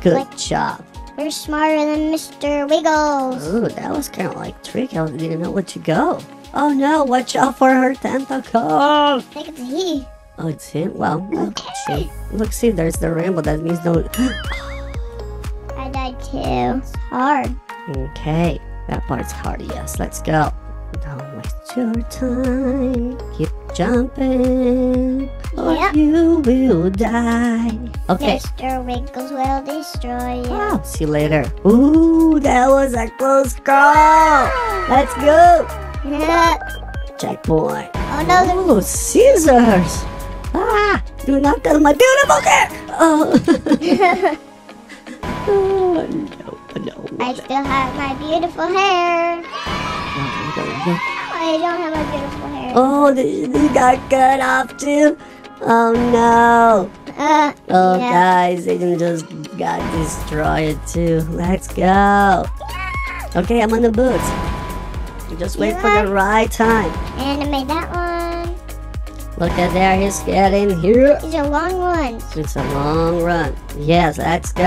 Good Like- job. We're smarter than Mr. Wiggles. Ooh, that was kind of like tricky. I didn't know where to go. Oh no, watch out for her tentacles. I think it's he. Oh, it's him? Well, see. Look, see, there's the rainbow. That means no. [gasps] I died too. It's hard. okay, that part's hard, yes. Let's go. Don't waste your time. Keep jumping, or Yep. you will die. Okay. Mr. Wiggles will destroy you. Oh, see you later. Ooh, that was a close call. Let's go. [laughs] Checkpoint. oh no, the Oh, scissors! Ah! Do not cut my beautiful hair! Oh, [laughs] oh no, no. I still have my beautiful hair. Oh, there we go. I don't have my beautiful hair. Oh, this got cut off too. Oh no. Uh, Oh, yeah. guys, they just got destroyed too. Let's go. Okay, I'm on the boots. Just wait for the right time. And I made that one. Look at there, he's getting here. It's a long ones. It's a long run. Yes, let's go.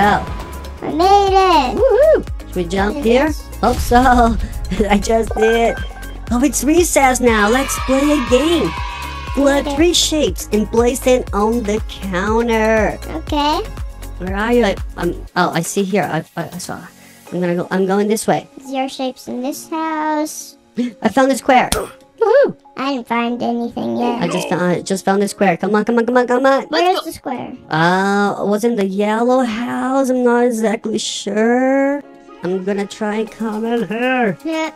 I made it. Woohoo! Should we jump here? Hope so. [laughs] I just did. Oh, it's recess now. Let's play a game. Put three shapes and place them on the counter. Okay. Where are you? I, I'm, oh, I see here. I, I, I saw. I'm gonna go. I'm going this way. Zero shapes in this house. [gasps] I found a square. [gasps] Woohoo! I didn't find anything yet. I yet. just found. I just found the square. Come on, come on, come on, come on. Where's the square? Uh, was in the yellow house. I'm not exactly sure. I'm gonna try and come in here. Yeah.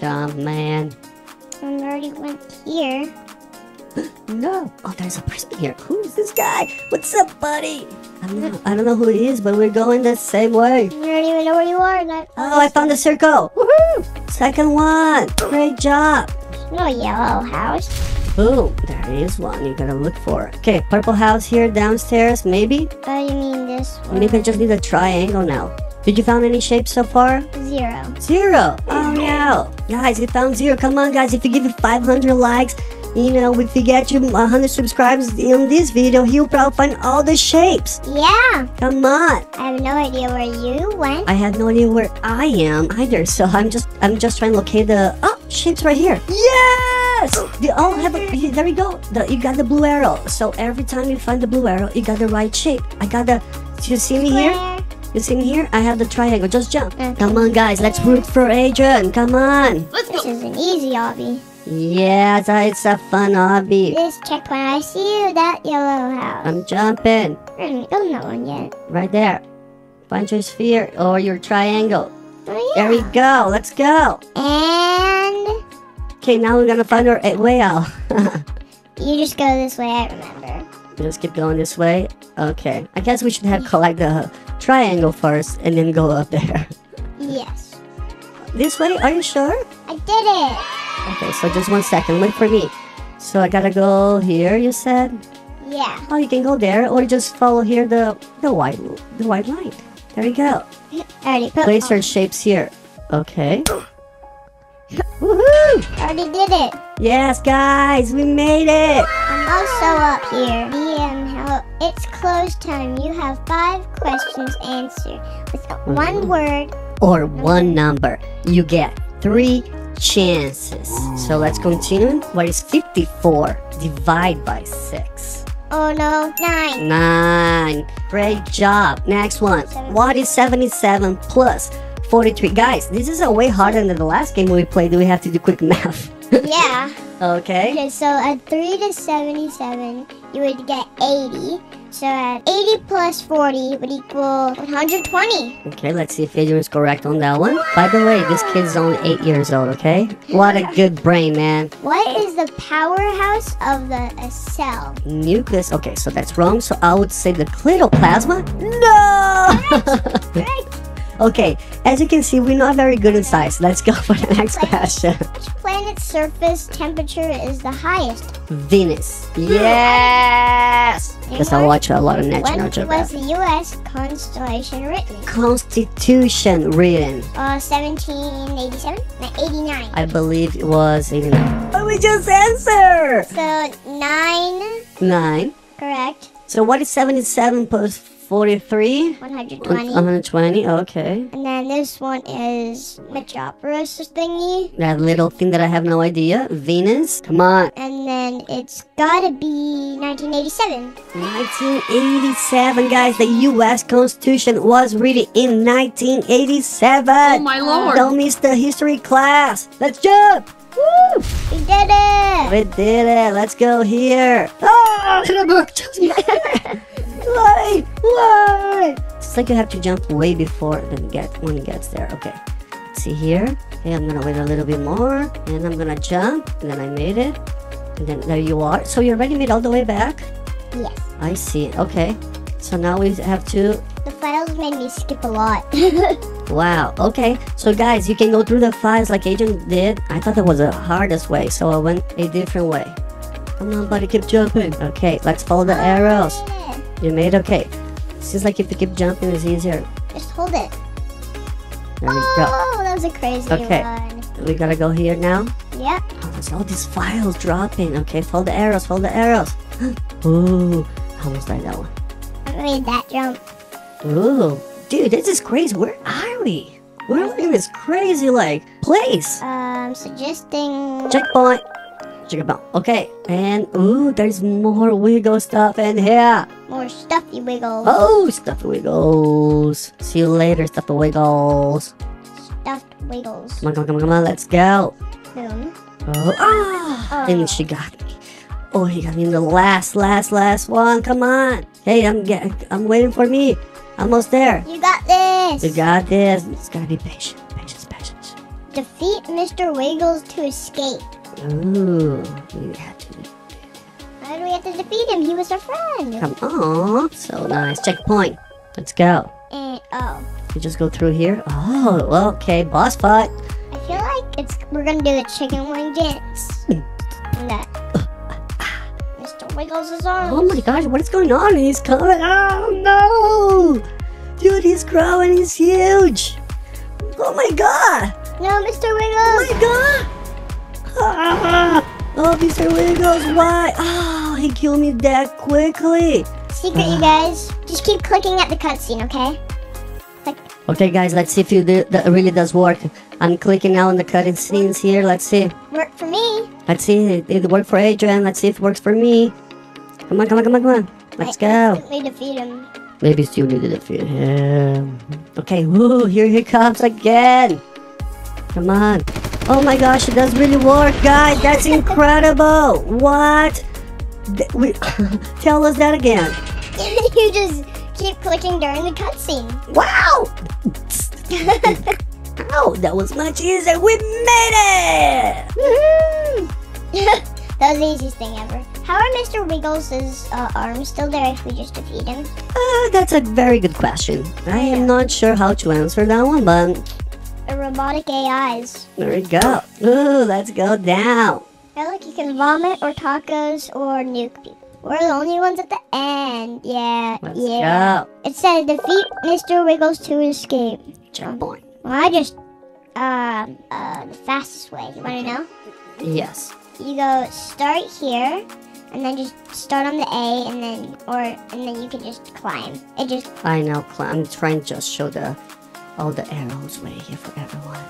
Jump, man. I already went here. [gasps] No. Oh, there's a person here. Who is this guy? What's up, buddy? I don't know. I don't know who he is, but we're going the same way. I don't even know where you are. That Oh, I found the circle. Woohoo! Second one. Great job. no yellow house. Boom. There is one you gotta look for. Okay, purple house here downstairs, maybe? Oh, you mean this one? Maybe I just need a triangle now. Did you found any shapes so far? Zero. Zero. Oh no. Guys, we found zero. Come on, guys. If you give it 500 likes, you know, if you get you 100 subscribers in this video, he'll probably find all the shapes. Yeah. Come on. I have no idea where you went. I have no idea where I am either, so I'm just I'm just trying to locate the oh shapes right here. Yes, they all have a, there we go. The, you got the blue arrow. So every time you find the blue arrow, you got the right shape. I got the. do You see me here? Where? You see here? I have the triangle. Just jump. Okay. Come on, guys. Let's root for Adrian. Come on. Let's This go. is an easy hobby. Yeah, it's a, it's a fun hobby. This checkpoint, I see you, that yellow house. I'm jumping We're gonna that one yet. right there. Find your sphere or your triangle. Oh, There we go. Let's go. And Okay, now we're gonna find our eh, way out. [laughs] you just go this way, I remember. Just keep going this way. Okay. I guess we should have collect the triangle first and then go up there. Yes. This way? Are you sure? I did it! Okay, so just one second. Wait for me. So I gotta go here, you said? Yeah. Oh, you can go there or just follow here the the white the white line. There you go. Already Place your oh. shapes here. Okay. [laughs] Woohoo! already did it. Yes, guys, we made it. I'm also up here. DM help. It's close time. You have five questions answered with one mm-hmm. word. Or one number. You get three chances. So let's continue. What is 54? divided by 6. Oh no, nine. 9. Great job. Next one. What is 77 plus 43? Guys, this is a way harder than the last game we played. We have to do quick math. [laughs] Yeah. okay. Okay, so at 3 to 77, you would get 80. So at 80 plus 40 would equal 120. Okay, let's see if Adrian's correct on that one. By the way, this kid's only 8 years old, okay? What a good brain, man. What is the powerhouse of the a cell? Nucleus. Okay, so that's wrong. So I would say the clitoplasma. No! Correct. [laughs] okay, as you can see, we're not very good in science. Let's go [laughs] for the next question. Which planet's surface temperature is the highest? Venus. Yes! Because I watch a lot of National When was Geographic. the U.S. constellation written? Constitution written. Uh, 1787? No, 89. I believe it was 89. Oh, we just answered! So, 9, 9. correct. So what is 77 plus 43? 120. 120, okay. And then this one is Metropolis thingy. That little thing that I have no idea. Venus. Come on. And then it's gotta be 1987. 1987, guys. The U.S. Constitution was written in 1987. Oh my lord. Don't miss the history class. Let's jump. Woo! We did it! We did it. Let's go here. Oh, the book just Why? Why? It's like you have to jump way before then get when it gets there. Okay. Let's see here. Okay, I'm gonna wait a little bit more, and I'm gonna jump, and then I made it, and then there you are. So you already made all the way back. Yes. I see. Okay. So now we have to. The files made me skip a lot. [laughs] Wow. Okay. So guys, you can go through the files like Agent did. I thought that was the hardest way, so I went a different way. Come on, buddy, keep jumping. Okay, let's follow the oh, arrows. You made okay. Seems like if you keep jumping, it's easier. Just hold it. There we go. Oh, that was a crazy Okay. one. We gotta go here now. Yep. Oh, there's all these files dropping. Okay, follow the arrows, follow the arrows. [gasps] Ooh, I almost died that one. I made that jump. Ooh, dude, this is crazy. Where are we? We're in this crazy like place. Um, suggesting. Checkpoint. Checkpoint. Okay, and ooh, there's more wiggle stuff in here. More stuffy wiggles. Oh, stuffy wiggles. See you later, stuffy wiggles. Stuffed wiggles. Come on, come on, come on, come on. Let's go. Boom. Oh, ah! Oh. And she got me. Oh, he got me in the last, last, last one. Come on. Hey, I'm get, I'm waiting for me. Almost there. You got this! You got this. Just gotta be patient. Patience, patience. Defeat Mr. Wiggles to escape. Ooh, we have to. How do we have to defeat him? He was our friend. Come on. So nice. Checkpoint. Let's go. And oh, You just go through here. Oh, well, okay. Boss fight. I feel like it's we're gonna do the chicken wing dance. and that. [laughs] Mr. Wiggles is on. Oh my gosh, what is going on? He's coming. Oh no! Dude, he's growing. He's huge. Oh my god. No, Mr. Wiggles. Oh my god! Ah, Oh, Mr. Wiggles, why? Oh, he killed me that quickly. Secret, you guys. Just keep clicking at the cutscene, okay? Okay, guys, let's see if you do, that really does work. I'm clicking now on the cutting scenes here. Let's see. work for me. Let's see. It, it worked for Adrian. Let's see if it works for me. Come on, come on, come on, come on. Let's go. We defeat him. Maybe still need to defeat him. Okay, woo, here he comes again. Come on. Oh my gosh, it does really work, guys. That's incredible. What? We, [laughs] tell us that again. [laughs] you just keep clicking during the cutscene. Wow! [laughs] oh, that was much easier. We made it! That was the easiest thing ever. How are Mr. Wiggles' uh, arms still there if we just defeat him? Uh, that's a very good question. I am not sure how to answer that one, but Or robotic AIs? there we go. Ooh, let's go down. Yeah, look, you can vomit or tacos or nuke people. We're the only ones at the end. Yeah, Let's yeah. go. It says defeat Mr. Wiggles to escape. Jump on. Well, I just, um, uh, the fastest way. You want to know? Yes. You go start here, and then just start on the A, and then, or, and then you can just climb. It just, I know, Cla- I'm trying to just show the all the arrows right here for everyone.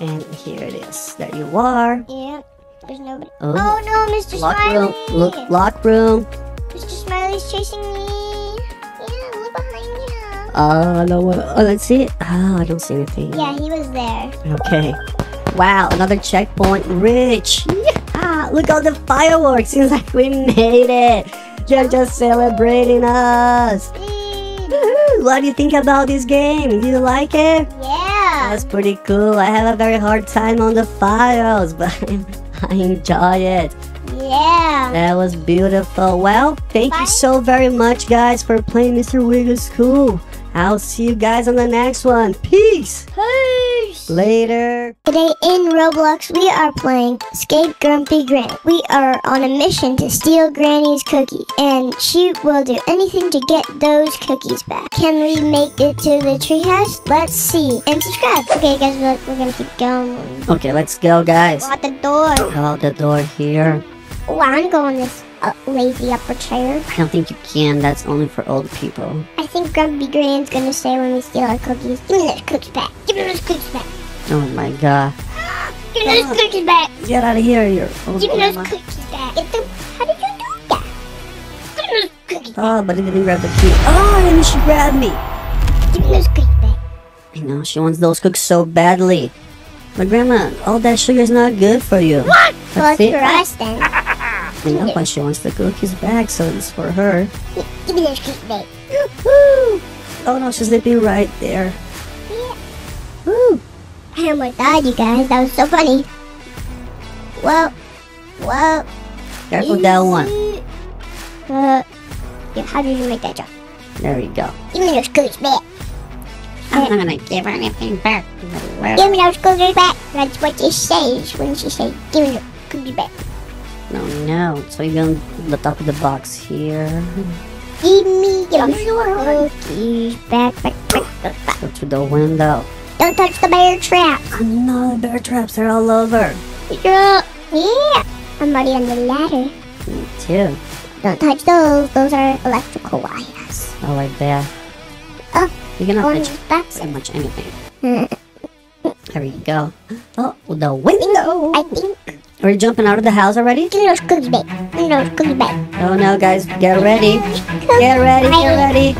And here it is. There you are. yeah. There's nobody. Oh. Oh, no, Mr. Lock Smiley! room. Look, lock room. Mr. Smiley's chasing me. Yeah, look behind you. Oh, no one. Oh, let's see. Oh, I don't see anything. Yeah, he was there. Okay. Wow, another checkpoint Rich. Ah, look all the fireworks. [laughs] Seems like we made it. They're just celebrating us. Woohoo! What do you think about this game? Do you like it? Yeah. That's pretty cool. I have a very hard time on the files, [laughs] but I enjoy it. Yeah. That was beautiful. Well, thank Bye. you so very much, guys, for playing Mr. Wiggles School. I'll see you guys on the next one. Peace. Peace. Later. Today in Roblox, we are playing Escape Grumpy Granny. We are on a mission to steal Granny's cookie, and she will do anything to get those cookies back. Can we make it to the treehouse? Let's see. And subscribe. Okay, guys, we're, we're gonna keep going. Okay, let's go, guys. Out the door. Out the door here. Oh, I wanna go on this uh, lazy upper chair. I don't think you can. That's only for old people. I think Grumpy Granny's gonna say when we steal our cookies, Give me those cookies back. Give me those cookies back. Oh my god. Give me those cookies back. Get out of here, you old Give me those grandma. cookies back. Get them. How did you do that? Give me those cookies. Oh, but it didn't grab the key. Oh, and she grabbed me. Give me those cookies back. I know, she wants those cookies so badly. But grandma, all that sugar is not good for you. What? Well, it's for us then. [laughs] I know, but she wants the cookies back, so it's for her. Give me those cookies back. Woo! Oh no, she's sleeping right there. Yeah. Woo! I almost died, you guys. That was so funny. Whoa. Whoa. Careful that one. Uh, yeah, how did you make that jump? There we go. Give me those cookies back. I'm not gonna give her anything back. Give me those cookies back. That's what she says when she says, give me the cookies back. No, no. So you're going to the top of the box here. Give me those cookies back, back, back, back, back. Go to the window. Don't touch the bear trap. No, bear traps are all over. Yeah. Yeah. I'm already on the ladder. Me too. Don't touch those. Those are electrical wires. I like that. Oh, You cannot on touch that's pretty much anything. [laughs] There we go. Oh, the window. I think. Are you jumping out of the house already? Those. Give me those cookies back. Oh no, guys, get ready. Get ready, get ready.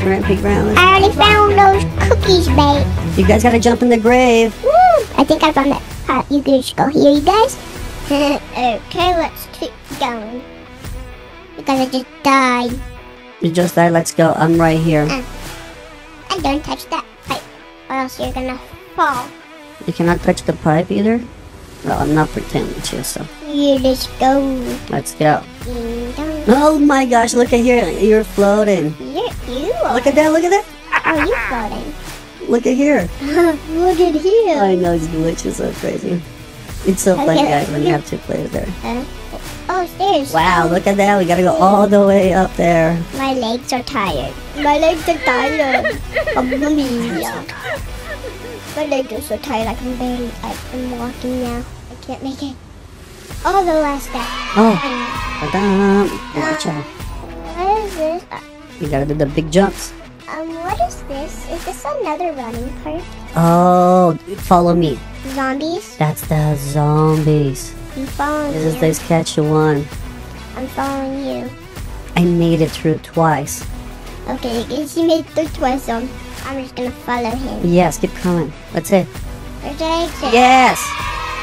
Grumpy Grandma. I already found those cookies, babe. You guys gotta jump in the grave. Woo! I think I found that. Uh, you guys go here, you guys. [laughs] okay, let's keep going. Because I just died. You just died, let's go. I'm right here. And don't touch that pipe, or else you're gonna fall. You cannot touch the pipe either? Well, I'm not pretending to, so You just go. let's go. Oh my gosh, look at here. You're floating. You're, you are. Look at that, look at that. Oh, you floating. Look at here. [laughs] Look at here. I know, it's glitches so crazy. It's so funny, guys, when you have two players there. Uh, oh, stairs. Wow, look at that. We gotta go all the way up there. My legs are tired. My legs are tired. [laughs] Mamma mia. My legs are so tired I can barely, I, I'm walking now. I can't make it. Oh, the last step. Oh, Um, ta-dam. Watch out. what is this? Uh, You gotta do the big jumps. Um, what is this? Is this another running part? Oh, follow me. Zombies? That's the zombies. I'm following This is you. this catch one. I'm following you. I made it through twice. Okay, guess you made the on. I'm just gonna follow him. Yes, keep coming. That's it. Yes!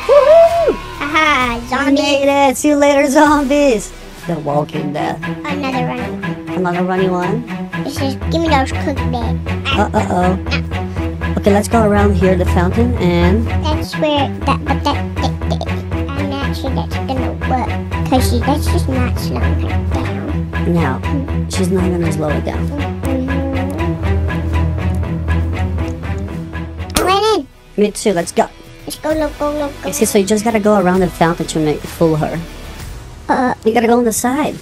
Woohoo! Haha, I zombie. made it! See you later, zombies! The Walking Dead. Another running. Another running one. It says, give me those cookie bits. Uh uh oh. Okay, let's go around here, the fountain, and That's where that, but that, that, that I'm not sure that's gonna work. Cause she, that's just not slowing her down. Now she's not gonna slow it down. I went in. Me too. Let's go. Let's go, look, go, look, go. You see, so you just gotta go around the fountain to make fool her. Uh, You gotta go on the side.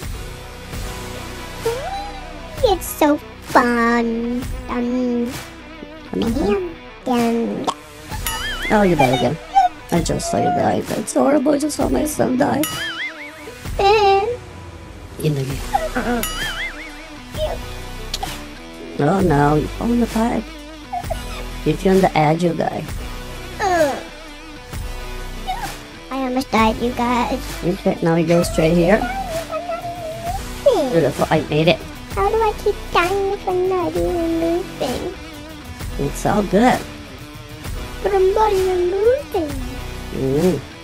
it's so fun. Um, dum, dum, Oh, you're died again. I just saw you die. That's horrible. I just saw my son die. The. Oh no, you fall in the pipe. You're on the die. Uh. I almost died, you guys. Okay, now we go straight here. Beautiful. I made it. How do I keep dying if I'm not even moving? It's all good. But I'm not even moving. Mm.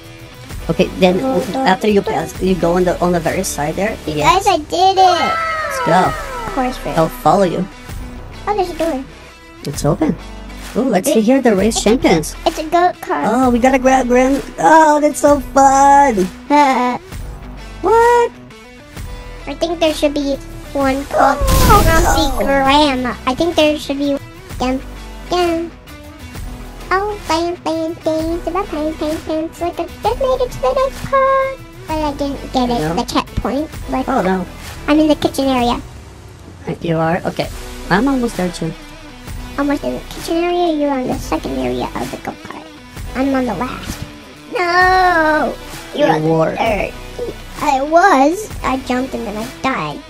Okay, then after you pass, you go on the on the very side there. Yes. Guys, I did it. Let's go. Of course, Rick. I'll follow you. Oh, there's a door. It's open. Oh, let's see here the race champions. It's a goat car. Oh, we gotta grab Grand. Oh, that's so fun. Uh, [laughs] What? I think there should be one called Grumpy Grandma. I think there should be dum dum. Oh, bam bam bam, bam bam bam bam. It's like I it to the next part, but I didn't get it. No. The checkpoint. Oh no. I'm in the kitchen area. You are okay. I'm almost there too. Almost in the kitchen area. You're on the second area of the go kart. I'm on the last. No, you're You on the third. I was. I jumped and then I died.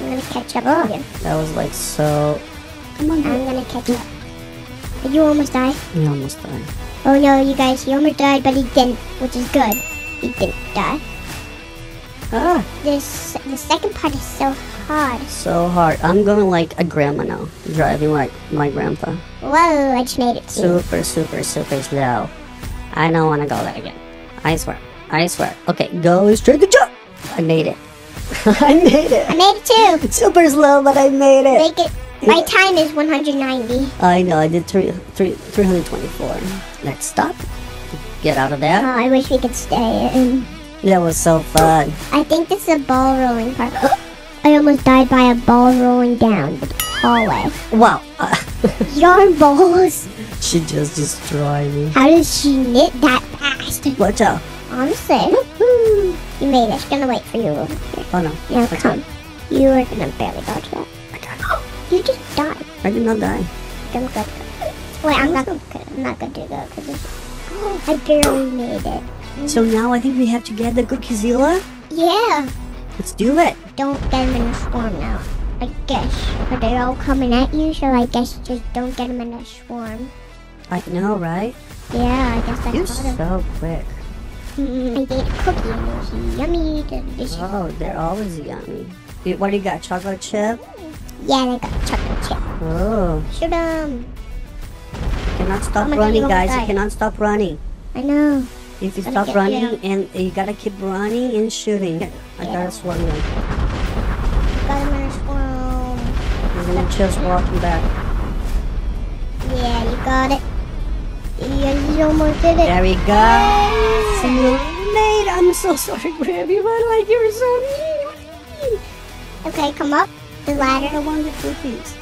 I'm gonna catch up to you. That was like so. Come on, I'm gonna catch up. Did you almost die? You almost died. Oh no, you guys, he almost died, but he didn't, which is good. He didn't die. Ah, This the second part is so hard. so hard. I'm going like a grandma now, driving like my grandpa. Whoa, I just made it too. Super, super, super slow. I don't want to go there again. I swear. I swear. Okay, go straight to jump. I made it. [laughs] I made it. I made it too. Super slow, but I made it. Make it. My time is 190. I know. I did three, three, 324. Let's stop. Get out of there. Oh. I wish we could stay in. That was so fun. I think this is a ball rolling part. [gasps] I almost died by a ball rolling down the hallway. Wow. [laughs] Yarn balls. she just destroyed me. How does she knit that fast? Watch out. Honestly. Woohoo. You made it. I'm gonna wait for you over here. Oh no. Now come. You are gonna barely dodge that. I got it. You just died. I did not die. I'm good. Wait, I'm not. I'm not good to go because I barely made it. So now I think we have to get the Cookiezilla. Yeah. Let's do it. Don't get them in a swarm now. I guess. But they're all coming at you, so I guess just don't get them in a swarm. I know, right? Yeah, I guess that's You're so quick. Mm, I ate a cookie and it was yummy. delicious. Oh, they're always yummy. What do you got? Chocolate chip? Yeah, they got chocolate chip. Oh, Shoot 'em. cannot stop Oh God, running, guys. You cannot stop running. I know. If you Gotta stop running, yeah. and you gotta keep running and shooting. I Yeah. gotta swarm you. Got them in a swarm. I'm gonna just walking back. Yeah, you got it. Yeah, you almost did it. There we go. See you later. I'm so sorry, Grammy, but like you're so mean. Okay, come up the I ladder. the cookies.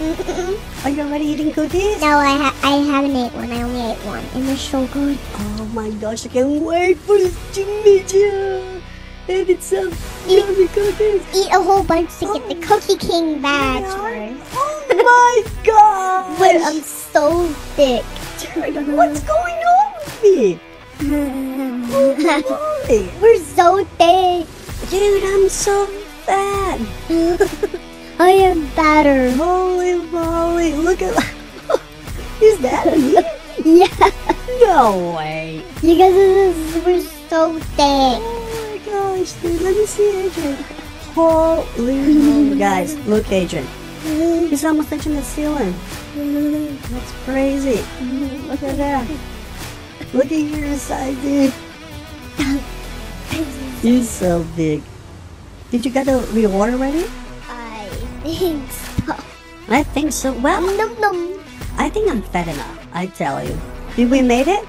no, Are you already eating cookies? No, I ha- I haven't ate one. I only ate one, and they're so good. Oh my gosh, I can't wait for this to meet you. And it's some yummy cookies. Eat a whole bunch to get the oh. Cookie King badge. Oh my [laughs] god! But I'm so thick. What's going on with me? [laughs] Oh Holy, We're so thick. dude, I'm so fat. [laughs] I am better. Holy moly, look at [laughs] Is that me? Yeah. No way. You guys are we're so thick. Oh my gosh, dude, let me see Adrian. Holy moly. [laughs] Guys, look, Adrian. He's almost touching the ceiling. That's crazy. Look at that. Look at your side, dude. [laughs] You're so big. Did you get the reward already? I think so. I think so. Well, Num num. I think I'm fed enough. I tell you. Did we made it?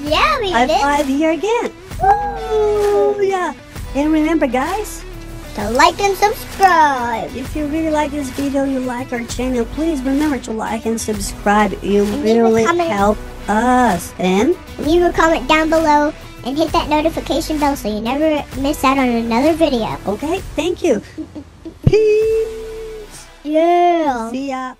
Yeah, we High did. five here again. Oh yeah. And remember, guys, So like and subscribe. if you really like this video, you like our channel, please remember to like and subscribe. You And really help us. And Leave a comment down below and hit that notification bell so you never miss out on another video. okay, thank you. Peace. [laughs] Yeah. See ya.